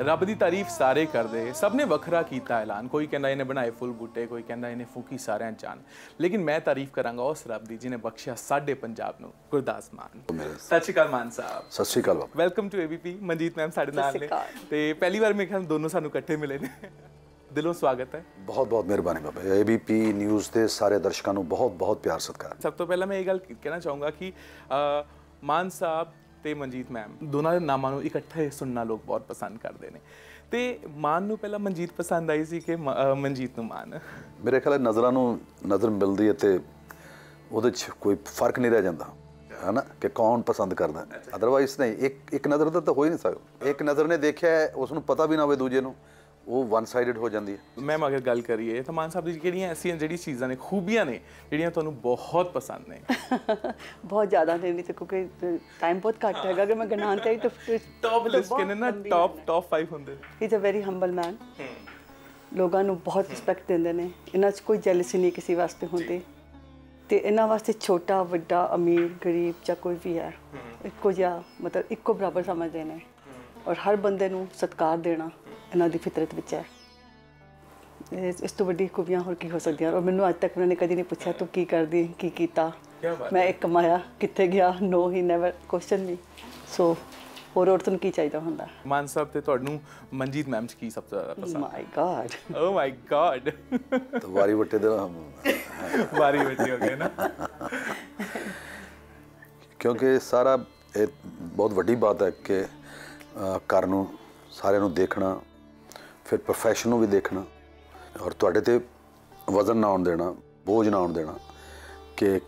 ਰੱਬ ਦੀ ਤਾਰੀਫ ਸਾਰੇ ਕਰਦੇ ਸਭ ਨੇ ਵੱਖਰਾ ਕੀਤਾ ਐਲਾਨ। ਕੋਈ ਕਹਿੰਦਾ ਇਹਨੇ ਬਣਾਏ ਫੁੱਲ ਬੂਟੇ ਕੋਈ ਕਹਿੰਦਾ ਇਹਨੇ ਫੂਕੀ ਸਾਰਿਆਂ ਜਾਨ। ਲੇਕਿਨ ਮੈਂ ਤਾਰੀਫ ਕਰਾਂਗਾ ਉਸ ਰੱਬ ਦੀ ਜਿਨੇ ਬਖਸ਼ਿਆ ਸਾਡੇ ਪੰਜਾਬ ਨੂੰ। ਗੁਰਦਾਸ ਮਾਨ। ਸਤਿ ਸ਼੍ਰੀ ਅਕਾਲ ਮਾਨ ਸਾਹਿਬ। ਸਤਿ ਸ਼੍ਰੀ ਅਕਾਲ ਬਾਬਾ। Welcome to ABP Manjeet ma'am ਸਾਡੇ ਨਾਲ ਨੇ। ਤੇ ਪਹਿਲੀ ਵਾਰ ਮੇਰੇ ਖਿਆਲ ਦੋਨੋਂ ਸਾਨੂੰ ਇਕੱਠੇ ਮਿਲੇ ਨੇ। ਦਿਲੋਂ ਸਵਾਗਤ ਹੈ। ਬਹੁਤ ਬਹੁਤ ਮਿਹਰਬਾਨੀ ਬਾਬਾ ਏਬੀਪੀ ਨਿਊਜ਼ ਦੇ ਸਾਰੇ ਦਰਸ਼ਕਾਂ ਨੂੰ ਬਹੁਤ ਬਹੁਤ ਪਿਆਰ ਸਤਿਕਾਰ। ਸਭ ਤੋਂ ਪਹਿਲਾਂ ਮੈਂ ਇਹ ਗੱਲ ਕਹਿਣਾ ਚਾਹੂੰਗਾ ਕਿ ਮਾਨ ਸਾਹਿਬ ਤੇ ਮਨਜੀਤ ਮੈਮ ਦੋਨਾਂ ਦੇ ਨਾਮਾਂ ਨੂੰ ਇਕੱਠੇ ਸੁਣਨਾ ਲੋਕ ਬਹੁਤ ਪਸੰਦ ਕਰਦੇ ਨੇ। ਤੇ ਮਾਨ ਨੂੰ ਪਹਿਲਾਂ ਮਨਜੀਤ ਪਸੰਦ ਆਈ ਸੀ ਕਿ ਮਨਜੀਤ ਨੂੰ ਮਾਨ? ਮੇਰੇ ਖਿਆਲ ਨਜ਼ਰਾਂ ਨੂੰ ਨਜ਼ਰ ਮਿਲਦੀ ਹੈ ਤੇ ਉਹਦੇ 'ਚ ਕੋਈ ਫ਼ਰਕ ਨਹੀਂ ਰਹਿ ਜਾਂਦਾ ਹੈਨਾ? ਕਿ ਕੌਣ ਪਸੰਦ ਕਰਦਾ। ਅਦਰਵਾਈਜ਼ ਨਹੀਂ ਇੱਕ ਇੱਕ ਨਜ਼ਰ ਤਾਂ ਹੋ ਹੀ ਨਹੀਂ ਸਕਦਾ। ਇੱਕ ਨਜ਼ਰ ਨੇ ਦੇਖਿਆ ਉਸ ਨੂੰ ਪਤਾ ਵੀ ਨਾ ਹੋਵੇ ਦੂਜੇ ਨੂੰ। ਉਹ ਵਨ ਸਾਈਡਡ ਹੋ ਜਾਂਦੀ ਹੈ। ਮੈਮ ਅਗਰ ਗੱਲ ਕਰੀਏ ਤਾਂ ਮਾਨ ਸਾਹਿਬ ਦੀ ਕਿਹੜੀਆਂ ਐਸੀਆਂ ਜਿਹੜੀ ਚੀਜ਼ਾਂ ਨੇ ਖੂਬੀਆਂ ਨੇ ਜਿਹੜੀਆਂ ਤੁਹਾਨੂੰ ਬਹੁਤ ਪਸੰਦ ਨੇ? ਬਹੁਤ ਜ਼ਿਆਦਾ ਨੇ ਨਹੀਂ ਤੇ ਕਿਉਂਕਿ ਟਾਈਮ ਬਹੁਤ ਘੱਟ ਹੈਗਾ ਅਗਰ ਮੈਂ ਚਾਹੀ ਤਾਂ ਟੌਪ ਲਿਸਟ ਕਿਨੇ ਨਾ ਟੌਪ ਟੌਪ 5 ਹੁੰਦੇ is a very humble man ਲੋਕਾਂ ਨੂੰ ਬਹੁਤ ਰਿਸਪੈਕਟ ਦਿੰਦੇ ਨੇ। ਇਹਨਾਂ 'ਚ ਕੋਈ ਜੈਲਸੀ ਨਹੀਂ ਕਿਸੇ ਵਾਸਤੇ ਹੁੰਦੀ। ਤੇ ਇਹਨਾਂ ਵਾਸਤੇ ਛੋਟਾ ਵੱਡਾ ਅਮੀਰ ਗਰੀਬ ਜਾਂ ਕੋਈ ਵੀ ਹੈ ਇੱਕੋ ਜਿਹਾ ਮਤਲਬ ਇੱਕੋ ਬਰਾਬਰ ਸਮਝਦੇ ਨੇ। ਔਰ ਹਰ ਬੰਦੇ ਨੂੰ ਸਤਿਕਾਰ ਦੇਣਾ। ਇਹਨਾਂ ਦੀ ਫਿਤਰਤ ਵਿੱਚ ਹੈ। ਇਸ ਤੋਂ ਵੱਡੀ ਖੂਬੀਆਂ ਹੋਰ ਕੀ ਹੋ ਸਕਦੀਆਂ? ਔਰ ਮੈਨੂੰ ਅੱਜ ਤੱਕ ਉਹਨਾਂ ਨੇ ਕਦੀ ਨਹੀਂ ਪੁੱਛਿਆ ਤੂੰ ਕੀ ਕਰਦੀ? ਕੀ ਕੀਤਾ? ਮੈਂ ਇੱਕ ਕਮਾਇਆ ਕਿੱਥੇ ਗਿਆ? ਨੋ ਹੀ ਨੈਵਰ ਕੁਐਸਚਨ ਮੀ ਸੋ ਹੋਰ ਔਰਤ ਨੂੰ ਕੀ ਚਾਹੀਦਾ ਹੁੰਦਾ? ਮਾਨ ਸਾਹਿਬ ਤੇ ਤੁਹਾਨੂੰ ਮਨਜੀਤ ਮੈਮ ਚ ਕੀ ਸਭ ਤੋਂ ਜ਼ਿਆਦਾ ਪਸੰਦ? ਮਾਈ ਗॉड ਓ ਮਾਈ ਗॉड ਤਾਂ ਵਾਰੀ ਵੱਟੇ ਦੇ ਵਾਰੀ ਬੈਠੀ ਹੋ ਗਏ ਨਾ। ਕਿਉਂਕਿ ਸਾਰਾ ਇਹ ਬਹੁਤ ਵੱਡੀ ਬਾਤ ਹੈ ਕਿ ਘਰ ਨੂੰ ਸਾਰਿਆਂ ਨੂੰ ਦੇਖਣਾ ਫਿਰ ਪ੍ਰੋਫੈਸ਼ਨ ਨੂੰ ਵੀ ਦੇਖਣਾ ਔਰ ਤੁਹਾਡੇ ਤੇ ਵਜ਼ਨ ਨਾ ਆਉਣ ਦੇਣਾ ਬੋਝ ਨਾ ਆਉਣ ਦੇਣਾ ਕਿ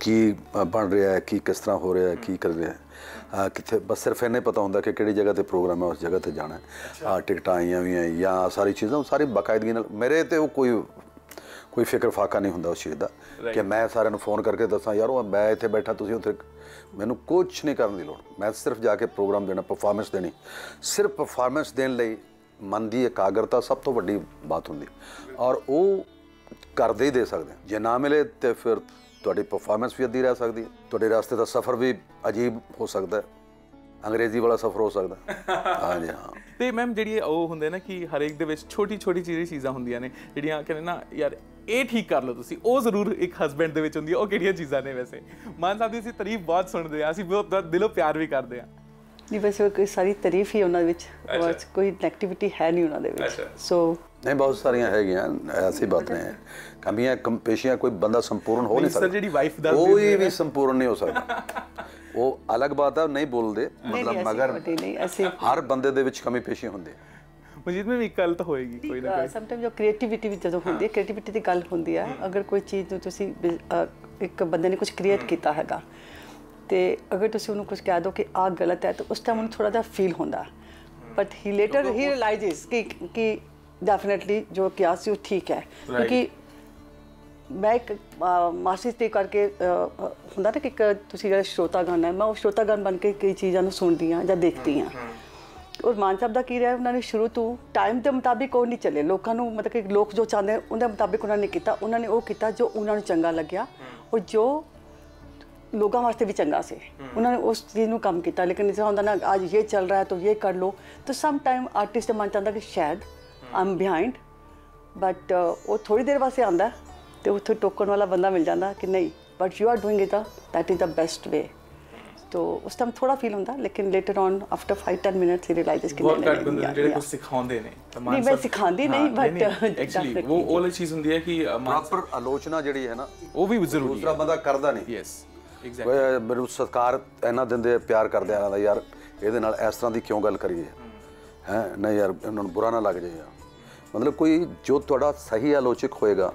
ਕੀ ਬਣ ਰਿਹਾ ਹੈ ਕੀ ਕਿਸ ਤਰ੍ਹਾਂ ਹੋ ਰਿਹਾ ਹੈ ਕੀ ਕਰ ਰਿਹਾ ਹੈ। ਕਿੱਥੇ ਬਸ ਸਿਰਫ ਇਹਨੇ ਪਤਾ ਹੁੰਦਾ ਕਿ ਕਿਹੜੀ ਜਗ੍ਹਾ ਤੇ ਪ੍ਰੋਗਰਾਮ ਹੈ ਉਸ ਜਗ੍ਹਾ ਤੇ ਜਾਣਾ ਹੈ। ਆ ਟਿਕਟਾਂ ਆਈਆਂ ਵੀ ਹੈ ਜਾਂ ਸਾਰੀ ਚੀਜ਼ਾਂ ਉਹ ਸਾਰੀ ਬਾਕਾਇਦਗੀ ਨਾਲ ਮੇਰੇ ਤੇ ਉਹ ਕੋਈ ਕੋਈ ਫਿਕਰ ਫਾਕਾ ਨਹੀਂ ਹੁੰਦਾ ਉਸ ਚੀਜ਼ ਦਾ ਕਿ ਮੈਂ ਸਾਰਿਆਂ ਨੂੰ ਫੋਨ ਕਰਕੇ ਦੱਸਾਂ ਯਾਰ ਉਹ ਮੈਂ ਇੱਥੇ ਬੈਠਾ ਤੁਸੀਂ ਉੱਥੇ ਮੈਨੂੰ ਕੁਝ ਨਹੀਂ ਕਰਨ ਦੀ ਲੋੜ। ਮੈਂ ਸਿਰਫ ਜਾ ਕੇ ਪ੍ਰੋਗਰਾਮ ਦੇਣਾ ਪਰਫਾਰਮੈਂਸ ਦੇਣੀ। ਸਿਰਫ ਪਰਫਾਰਮੈਂਸ ਦੇਣ ਲਈ ਮਨ ਦੀ ਇਕਾਗਰਤਾ ਸਭ ਤੋਂ ਵੱਡੀ ਬਾਤ ਹੁੰਦੀ। ਔਰ ਉਹ ਕਰਦੇ ਹੀ ਦੇ ਸਕਦੇ ਜੇ ਨਾ ਮਿਲੇ ਤੇ ਫਿਰ ਤੁਹਾਡੀ ਪਰਫਾਰਮੈਂਸ ਵੀ ਅੱਧੀ ਰਹਿ ਸਕਦੀ ਹੈ। ਤੁਹਾਡੇ ਰਸਤੇ ਦਾ ਸਫ਼ਰ ਵੀ ਅਜੀਬ ਹੋ ਸਕਦਾ ਹੈ। ਅੰਗਰੇਜ਼ੀ ਵਾਲਾ ਸਫ਼ਰ ਹੋ ਸਕਦਾ ਹਾਂਜੀ, ਹਾਂ। ਤੇ ਮੈਮ ਜਿਹੜੀ ਉਹ ਹੁੰਦੇ ਨਾ ਕਿ ਹਰੇਕ ਦੇ ਵਿੱਚ ਛੋਟੀ ਛੋਟੀ ਜਿਹੜੀ ਚੀਜ਼ਾਂ ਹੁੰਦੀਆਂ ਨੇ, ਜਿਹੜੀਆਂ ਕਹਿੰਦੇ ਨਾ, ਯਾਰ, ਇਹ ਠੀਕ ਕਰ ਲਓ ਤੁਸੀਂ। ਉਹ ਜ਼ਰੂਰ ਇੱਕ ਹਸਬੈਂਡ ਦੇ ਵਿੱਚ ਹੁੰਦੀ ਹੈ। ਉਹ ਕਿਹੜੀਆਂ ਚੀਜ਼ਾਂ ਨੇ ਵੈਸੇ? ਮਾਨ ਸਾਹਿਬ ਦੀ ਅਸੀਂ ਤਾਰੀਫ ਬਹੁਤ ਸੁਣਦੇ ਆ ਅਸੀਂ ਬਹੁਤ ਦਿਲੋਂ ਪਿਆਰ ਵੀ ਕਰਦੇ ਆ ਨਹੀਂ ਬਸ ਉਹ ਕੋਈ ਸਾਰੀ ਤਾਰੀਫ ਹੀ ਉਹਨਾਂ ਦੇ ਵਿੱਚ ਕੋਈ ਨੈਗੇਟਿਵਿਟੀ ਹੈ ਨਹੀਂ ਉਹਨਾਂ ਦੇ ਵਿੱਚ। ਸੋ ਨਹੀਂ ਬਹੁਤ ਸਾਰੀਆਂ ਹੈਗੀਆਂ ਐਸੀ ਬਾਤ ਨਹੀਂ ਹੈ। ਕਮੀਆਂ ਕਮ ਪੇਸ਼ੀਆਂ ਕੋਈ ਬੰਦਾ ਸੰਪੂਰਨ ਹੋ ਨਹੀਂ ਸਕਦਾ। ਜਿਹੜੀ wife ਦੱਸਦੀ ਕੋਈ ਵੀ ਸੰਪੂਰਨ ਨਹੀਂ ਹੋ ਸਕਦਾ। ਉਹ ਅਲੱਗ ਬਾਤ ਹੈ ਨਹੀਂ ਬੋਲਦੇ ਮਤਲਬ ਮਗਰ ਨਹੀਂ ਅਸੀਂ ਹਰ ਬੰਦੇ ਦੇ ਵਿੱਚ ਕਮੀ ਪੇਸ਼ੀ ਹੁੰਦੀ ਹੈ। ਮਜੀਦ ਮੈਂ ਵੀ ਗੱਲ ਤਾਂ ਹੋਏਗੀ ਕੋਈ ਨਾ ਕੋਈ। ਸਮਟਾਈਮ ਜੋ ਕ੍ਰੀਏਟੀਵਿਟੀ ਵਿੱਚ ਜਦੋਂ ਹੁੰਦੀ ਹੈ ਕ੍ਰੀਏਟੀਵਿਟੀ ਦੀ ਗੱਲ ਹੁੰਦੀ ਹੈ ਅਗਰ ਕੋਈ ਚੀਜ਼ ਨੂੰ ਤੁਸੀਂ ਇੱਕ ਬੰਦੇ ਨੇ ਕੁਝ ਕ੍ਰੀਏਟ ਕੀਤਾ ਹੈਗਾ ਤੇ ਅਗਰ ਤੁਸੀਂ ਉਹਨੂੰ ਕੁਝ ਕਹਿ ਦੋ ਕਿ ਆਹ ਗਲਤ ਹੈ ਤਾਂ ਉਸ ਟਾਈਮ ਉਹਨੂੰ ਥੋੜਾ ਜਿਹਾ ਫੀਲ ਹੁੰਦਾ। ਬਟ ਹੀ ਲੇਟਰ ਹੀ ਰਿਅਲਾਈਜ਼ਸ ਕਿ ਕਿ ਡੈਫੀਨਿਟਲੀ ਜੋ ਕਿਹਾ ਸੀ ਉਹ ਠੀਕ ਹੈ। ਕਿਉਂਕਿ ਮੈਂ ਇੱਕ ਮਾਸਟਰ ਤੇ ਕਰਕੇ ਹੁੰਦਾ ਨਾ ਕਿ ਇੱਕ ਤੁਸੀਂ ਜਿਹੜਾ ਸ਼ਰੋਤਾਗਣ ਹੈ ਮੈਂ ਉਹ ਸ਼ਰੋਤਾਗਣ ਬਣ ਕੇ ਕਈ ਚੀਜ਼ਾਂ ਨੂੰ ਸੁਣਦੀ ਹਾਂ ਜਾਂ ਦੇਖਦੀ ਹਾਂ। ਔਰ ਮਾਨ ਸਾਹਿਬ ਦਾ ਕੀ ਰਿਹਾ ਉਹਨਾਂ ਨੇ ਸ਼ੁਰੂ ਤੋਂ ਟਾਈਮ ਦੇ ਮੁਤਾਬਿਕ ਉਹ ਨਹੀਂ ਚੱਲੇ। ਲੋਕਾਂ ਨੂੰ ਮਤਲਬ ਕਿ ਲੋਕ ਜੋ ਚਾਹੁੰਦੇ ਆ, ਉਹਦੇ ਮੁਤਾਬਿਕ ਉਹਨਾਂ ਨੇ ਕੀਤਾ। ਉਹਨਾਂ ਨੇ ਉਹ ਕੀਤਾ ਜੋ ਉਹਨਾਂ ਨੂੰ ਚੰਗਾ ਲੱਗਿਆ। ਔਰ ਜੋ ਲੋਕਾਂ ਵਾਸਤੇ ਵੀ ਚੰਗਾ ਸੀ। ਉਹਨਾਂ ਨੇ ਉਸ ਚੀਜ਼ ਨੂੰ ਕੰਮ ਕੀਤਾ ਲੇਕਿਨ ਇਸ ਹੁੰਦਾ ਨਾ ਅੱਜ ਇਹ ਚੱਲ ਰਿਹਾ ਹੈ ਤਾਂ ਇਹ ਕਰ ਲੋ ਤਾਂ ਸਮ ਟਾਈਮ ਆਰਟਿਸਟ ਮਨ ਚਾਹੁੰਦਾ ਕਿ ਸ਼ਾਇਦ ਆਮ ਬਿਹਾਈਂਡ ਬਟ ਉਹ ਥੋੜੀ ਦੇਰ ਵਾਸਤੇ ਆਂਦਾ ਤੇ ਉੱਥੇ ਟੋਕਣ ਵਾਲਾ ਬੰਦਾ ਮਿਲ ਜਾਂਦਾ ਕਿ ਨਹੀਂ but you are doing it that is the best way ਤੋ ਉਸ ਟਾਈਮ ਥੋੜਾ ਫੀਲ ਹੁੰਦਾ ਲੇਕਿਨ ਲੇਟਰ ਔਨ ਆਫਟਰ 5 10 ਮਿੰਟਸ ਹੀ ਰਿਅਲਾਈਜ਼ਸ ਕਿ ਨਹੀਂ ਵਰਕ ਕਰਦੇ ਜਿਹੜੇ ਕੁਝ ਸਿਖਾਉਂਦੇ ਨੇ ਨਹੀਂ ਮੈਂ ਸਿਖਾਉਂਦੀ ਨਹੀਂ ਬਟ ਐਕਚੁਅਲੀ ਉਹ ਉਹ ਚੀਜ਼ ਹੁੰਦੀ ਹੈ ਕਿ ਪ੍ਰੋਪਰ ਆਲੋਚਨਾ ਜਿਹੜੀ ਹੈ ਨਾ ਉਹ ਵੀ ਜ਼ਰੂਰੀ ਹੈ। ਦੂਸਰਾ ਬੰਦਾ ਕਰਦਾ ਨਹੀਂ। ਯੈਸ ਮੈਨੂੰ ਸਤਕਾਰ ਇਹਨਾਂ ਦਿੰਦੇ ਆ, ਪਿਆਰ ਕਰਦੇ ਆ ਦਾ ਯਾਰ ਇਹਦੇ ਨਾਲ ਇਸ ਤਰ੍ਹਾਂ ਦੀ ਕਿਉਂ ਗੱਲ ਕਰੀਏ? ਹੈ। ਨਹੀਂ ਯਾਰ ਇਹਨਾਂ ਨੂੰ ਬੁਰਾ ਨਾ ਲੱਗ ਜਾਏ ਯਾਰ। ਮਤਲਬ ਕੋਈ ਜੋ ਤੁਹਾਡਾ ਸਹੀ ਆਲੋਚਕ ਹੋਏਗਾ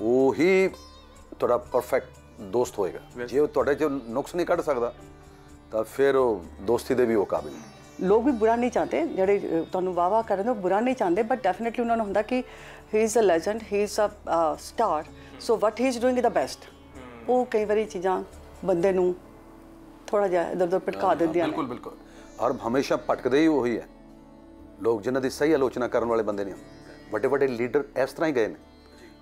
ਉਹ ਹੀ ਤੁਹਾਡਾ ਪਰਫੈਕਟ ਦੋਸਤ ਹੋਏਗਾ। ਜੇ ਉਹ ਤੁਹਾਡੇ ਚ ਨੁਕਸ ਨਹੀਂ ਕੱਢ ਸਕਦਾ ਤਾਂ ਫਿਰ ਉਹ ਦੋਸਤੀ ਦੇ ਵੀ ਉਹ ਕਾਬਿਲ ਨਹੀਂ ਲੋਕ ਵੀ ਬੁਰਾ ਨਹੀਂ ਚਾਹते ਜਿਹੜੇ ਤੁਹਾਨੂੰ ਵਾਵਾ ਕਰਨ ਉਹ ਬੁਰਾ ਨਹੀਂ ਚਾਹੁੰਦੇ ਬਟ ਡੈਫੀਨਿਟਲੀ ਉਹਨਾਂ ਨੂੰ ਹੁੰਦਾ ਕਿ he is a legend he is a star so what he is doing is the best ਉਹ ਕਈ ਵਾਰੀ ਚੀਜ਼ਾਂ ਬੰਦੇ ਨੂੰ ਥੋੜਾ ਜਿਹਾ ਇਧਰ ਉਧਰ ਭਟਕਾ ਦਿੰਦੀਆਂ ਨੇ। ਬਿਲਕੁਲ ਬਿਲਕੁਲ। ਔਰ ਹਮੇਸ਼ਾ ਭਟਕਦੇ ਹੀ ਉਹੀ ਹੈ। ਲੋਕ ਜਿਨ੍ਹਾਂ ਦੀ ਸਹੀ ਆਲੋਚਨਾ ਕਰਨ ਵਾਲੇ ਬੰਦੇ ਨਹੀਂ ਵੱਡੇ ਵੱਡੇ ਲੀਡਰ ਇਸ ਤਰ੍ਹਾਂ ਹੀ ਗਏ ਨੇ।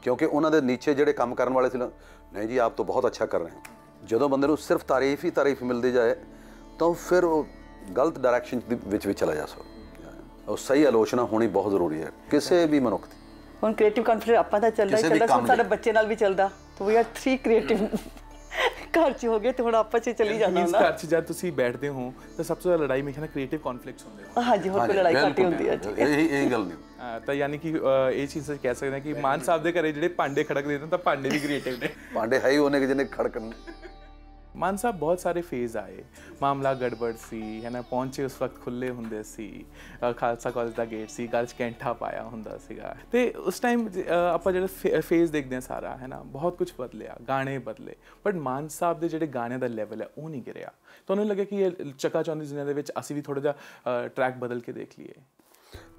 ਕਿਉਂਕਿ ਉਹਨਾਂ ਦੇ ਨੀਚੇ ਜਿਹੜੇ ਕੰਮ ਕਰਨ ਵਾਲੇ ਸੀ ਨਾ, ਨਹੀਂ ਜੀ ਆਪ ਤਾਂ ਬਹੁਤ ਅੱਛਾ ਕਰ ਰਹੇ ਹੋ ਜਦੋਂ ਬੰਦੇ ਨੂੰ ਸਿਰਫ ਤਾਰੀਫ ਹੀ ਤਾਰੀਫ ਮਿਲਦੀ ਜਾਏ ਤਾਂ ਫਿਰ ਉਹ ਗਲਤ ਡਾਇਰੈਕਸ਼ਨ ਵਿੱਚ ਵੀ ਚਲਾ ਜਾ ਸਕਦਾ। ਉਹ ਸਹੀ ਆਲੋਚਨਾ ਹੋਣੀ ਬਹੁਤ ਜ਼ਰੂਰੀ ਹੈ। ਕਿਸੇ ਵੀ ਮਨੁੱਖ ਦੀ। ਹੁਣ ਕ੍ਰੀਏਟਿਵ ਕਾਨਫਲੀਕਟ ਆਪਾਂ ਦਾ ਚੱਲਦਾ ਹੀ ਚੱਲਦਾ ਸਾਡੇ ਦੇ। ਬੱਚੇ ਨਾਲ ਵੀ ਚੱਲਦਾ। ਤਾਂ ਵੀ ਆਰ 3 ਕ੍ਰੀਏਟਿਵ ਘਰ ਚ ਹੋ ਗਏ ਤੇ ਹੁਣ ਆਪਾਂ ਚ ਚੱਲੀ ਜਾਣਾ ਹੁੰਦਾ ਘਰ 'ਚ ਜਦ ਤੁਸੀਂ ਬੈਠਦੇ ਹੋ ਤਾਂ ਸਭ ਤੋਂ ਜ਼ਿਆਦਾ ਲੜਾਈ ਮੇਖਣਾ ਕ੍ਰੀਏਟਿਵ ਕਨਫਲਿਕਟਸ ਹੁੰਦੇ ਨੇ ਹਾਂਜੀ ਹੋਰ ਕੋਈ ਲੜਾਈ ਘੱਟ ਹੁੰਦੀ ਹੈ ਜੀ ਇਹ ਇਹ ਗੱਲ ਨਹੀਂ ਤਾਂ ਯਾਨੀ ਕਿ ਇਹ ਚੀਜ਼ ਅਸੀਂ ਕਹਿ ਸਕਦੇ ਹਾਂ ਕਿ ਮਾਨ ਸਾਹਿਬ ਦੇ ਘਰੇ ਜਿਹੜੇ ਭਾਂਡੇ ਖੜਕਦੇ ਨੇ ਤਾਂ ਭਾਂਡੇ ਵੀ ਕ੍ਰੀਏਟਿਵ ਨੇ ਪਾਂਡੇ ਹੈ ਹੀ ਉਹਨੇ ਕਿ ਜਿਹਨੇ ਖੜਕਣ ਮਾਨ ਸਾਹਿਬ, ਬਹੁਤ ਸਾਰੇ ਫੇਜ਼ ਆਏ। ਮਾਮਲਾ ਗੜਬੜ ਸੀ, ਹੈ ਨਾ, ਪਹੁੰਚੇ ਉਸ ਵਕਤ ਖੁੱਲੇ ਹੁੰਦੇ ਸੀ ਖਾਲਸਾ ਕਾਲਜ ਦਾ ਗੇਟ ਸੀ ਗੱਲ ਕੈਂਠਾ ਪਾਇਆ ਹੁੰਦਾ ਸੀਗਾ। ਤੇ ਉਸ ਟਾਈਮ ਆਪਾਂ ਜਿਹੜਾ ਫੇਜ਼ ਦੇਖਦੇ ਹਾਂ ਸਾਰਾ, ਹੈ ਨਾ, ਬਹੁਤ ਕੁਝ ਬਦਲਿਆ, ਗਾਣੇ ਬਦਲੇ। ਬਟ ਮਾਨ ਸਾਹਿਬ ਦੇ ਜਿਹੜੇ ਗਾਣਿਆਂ ਦਾ ਲੈਵਲ ਹੈ, ਉਹ ਨਹੀਂ ਗਿਰਿਆ। ਤੁਹਾਨੂੰ ਲੱਗਿਆ ਕਿ ਇਹ ਚੱਕਾ ਚੌਂਦੀ ਦੁਨੀਆ ਦੇ ਵਿੱਚ ਅਸੀਂ ਵੀ ਥੋੜਾ ਜਿਹਾ ਟਰੈਕ ਬਦਲ ਕੇ ਦੇਖ ਲਈਏ?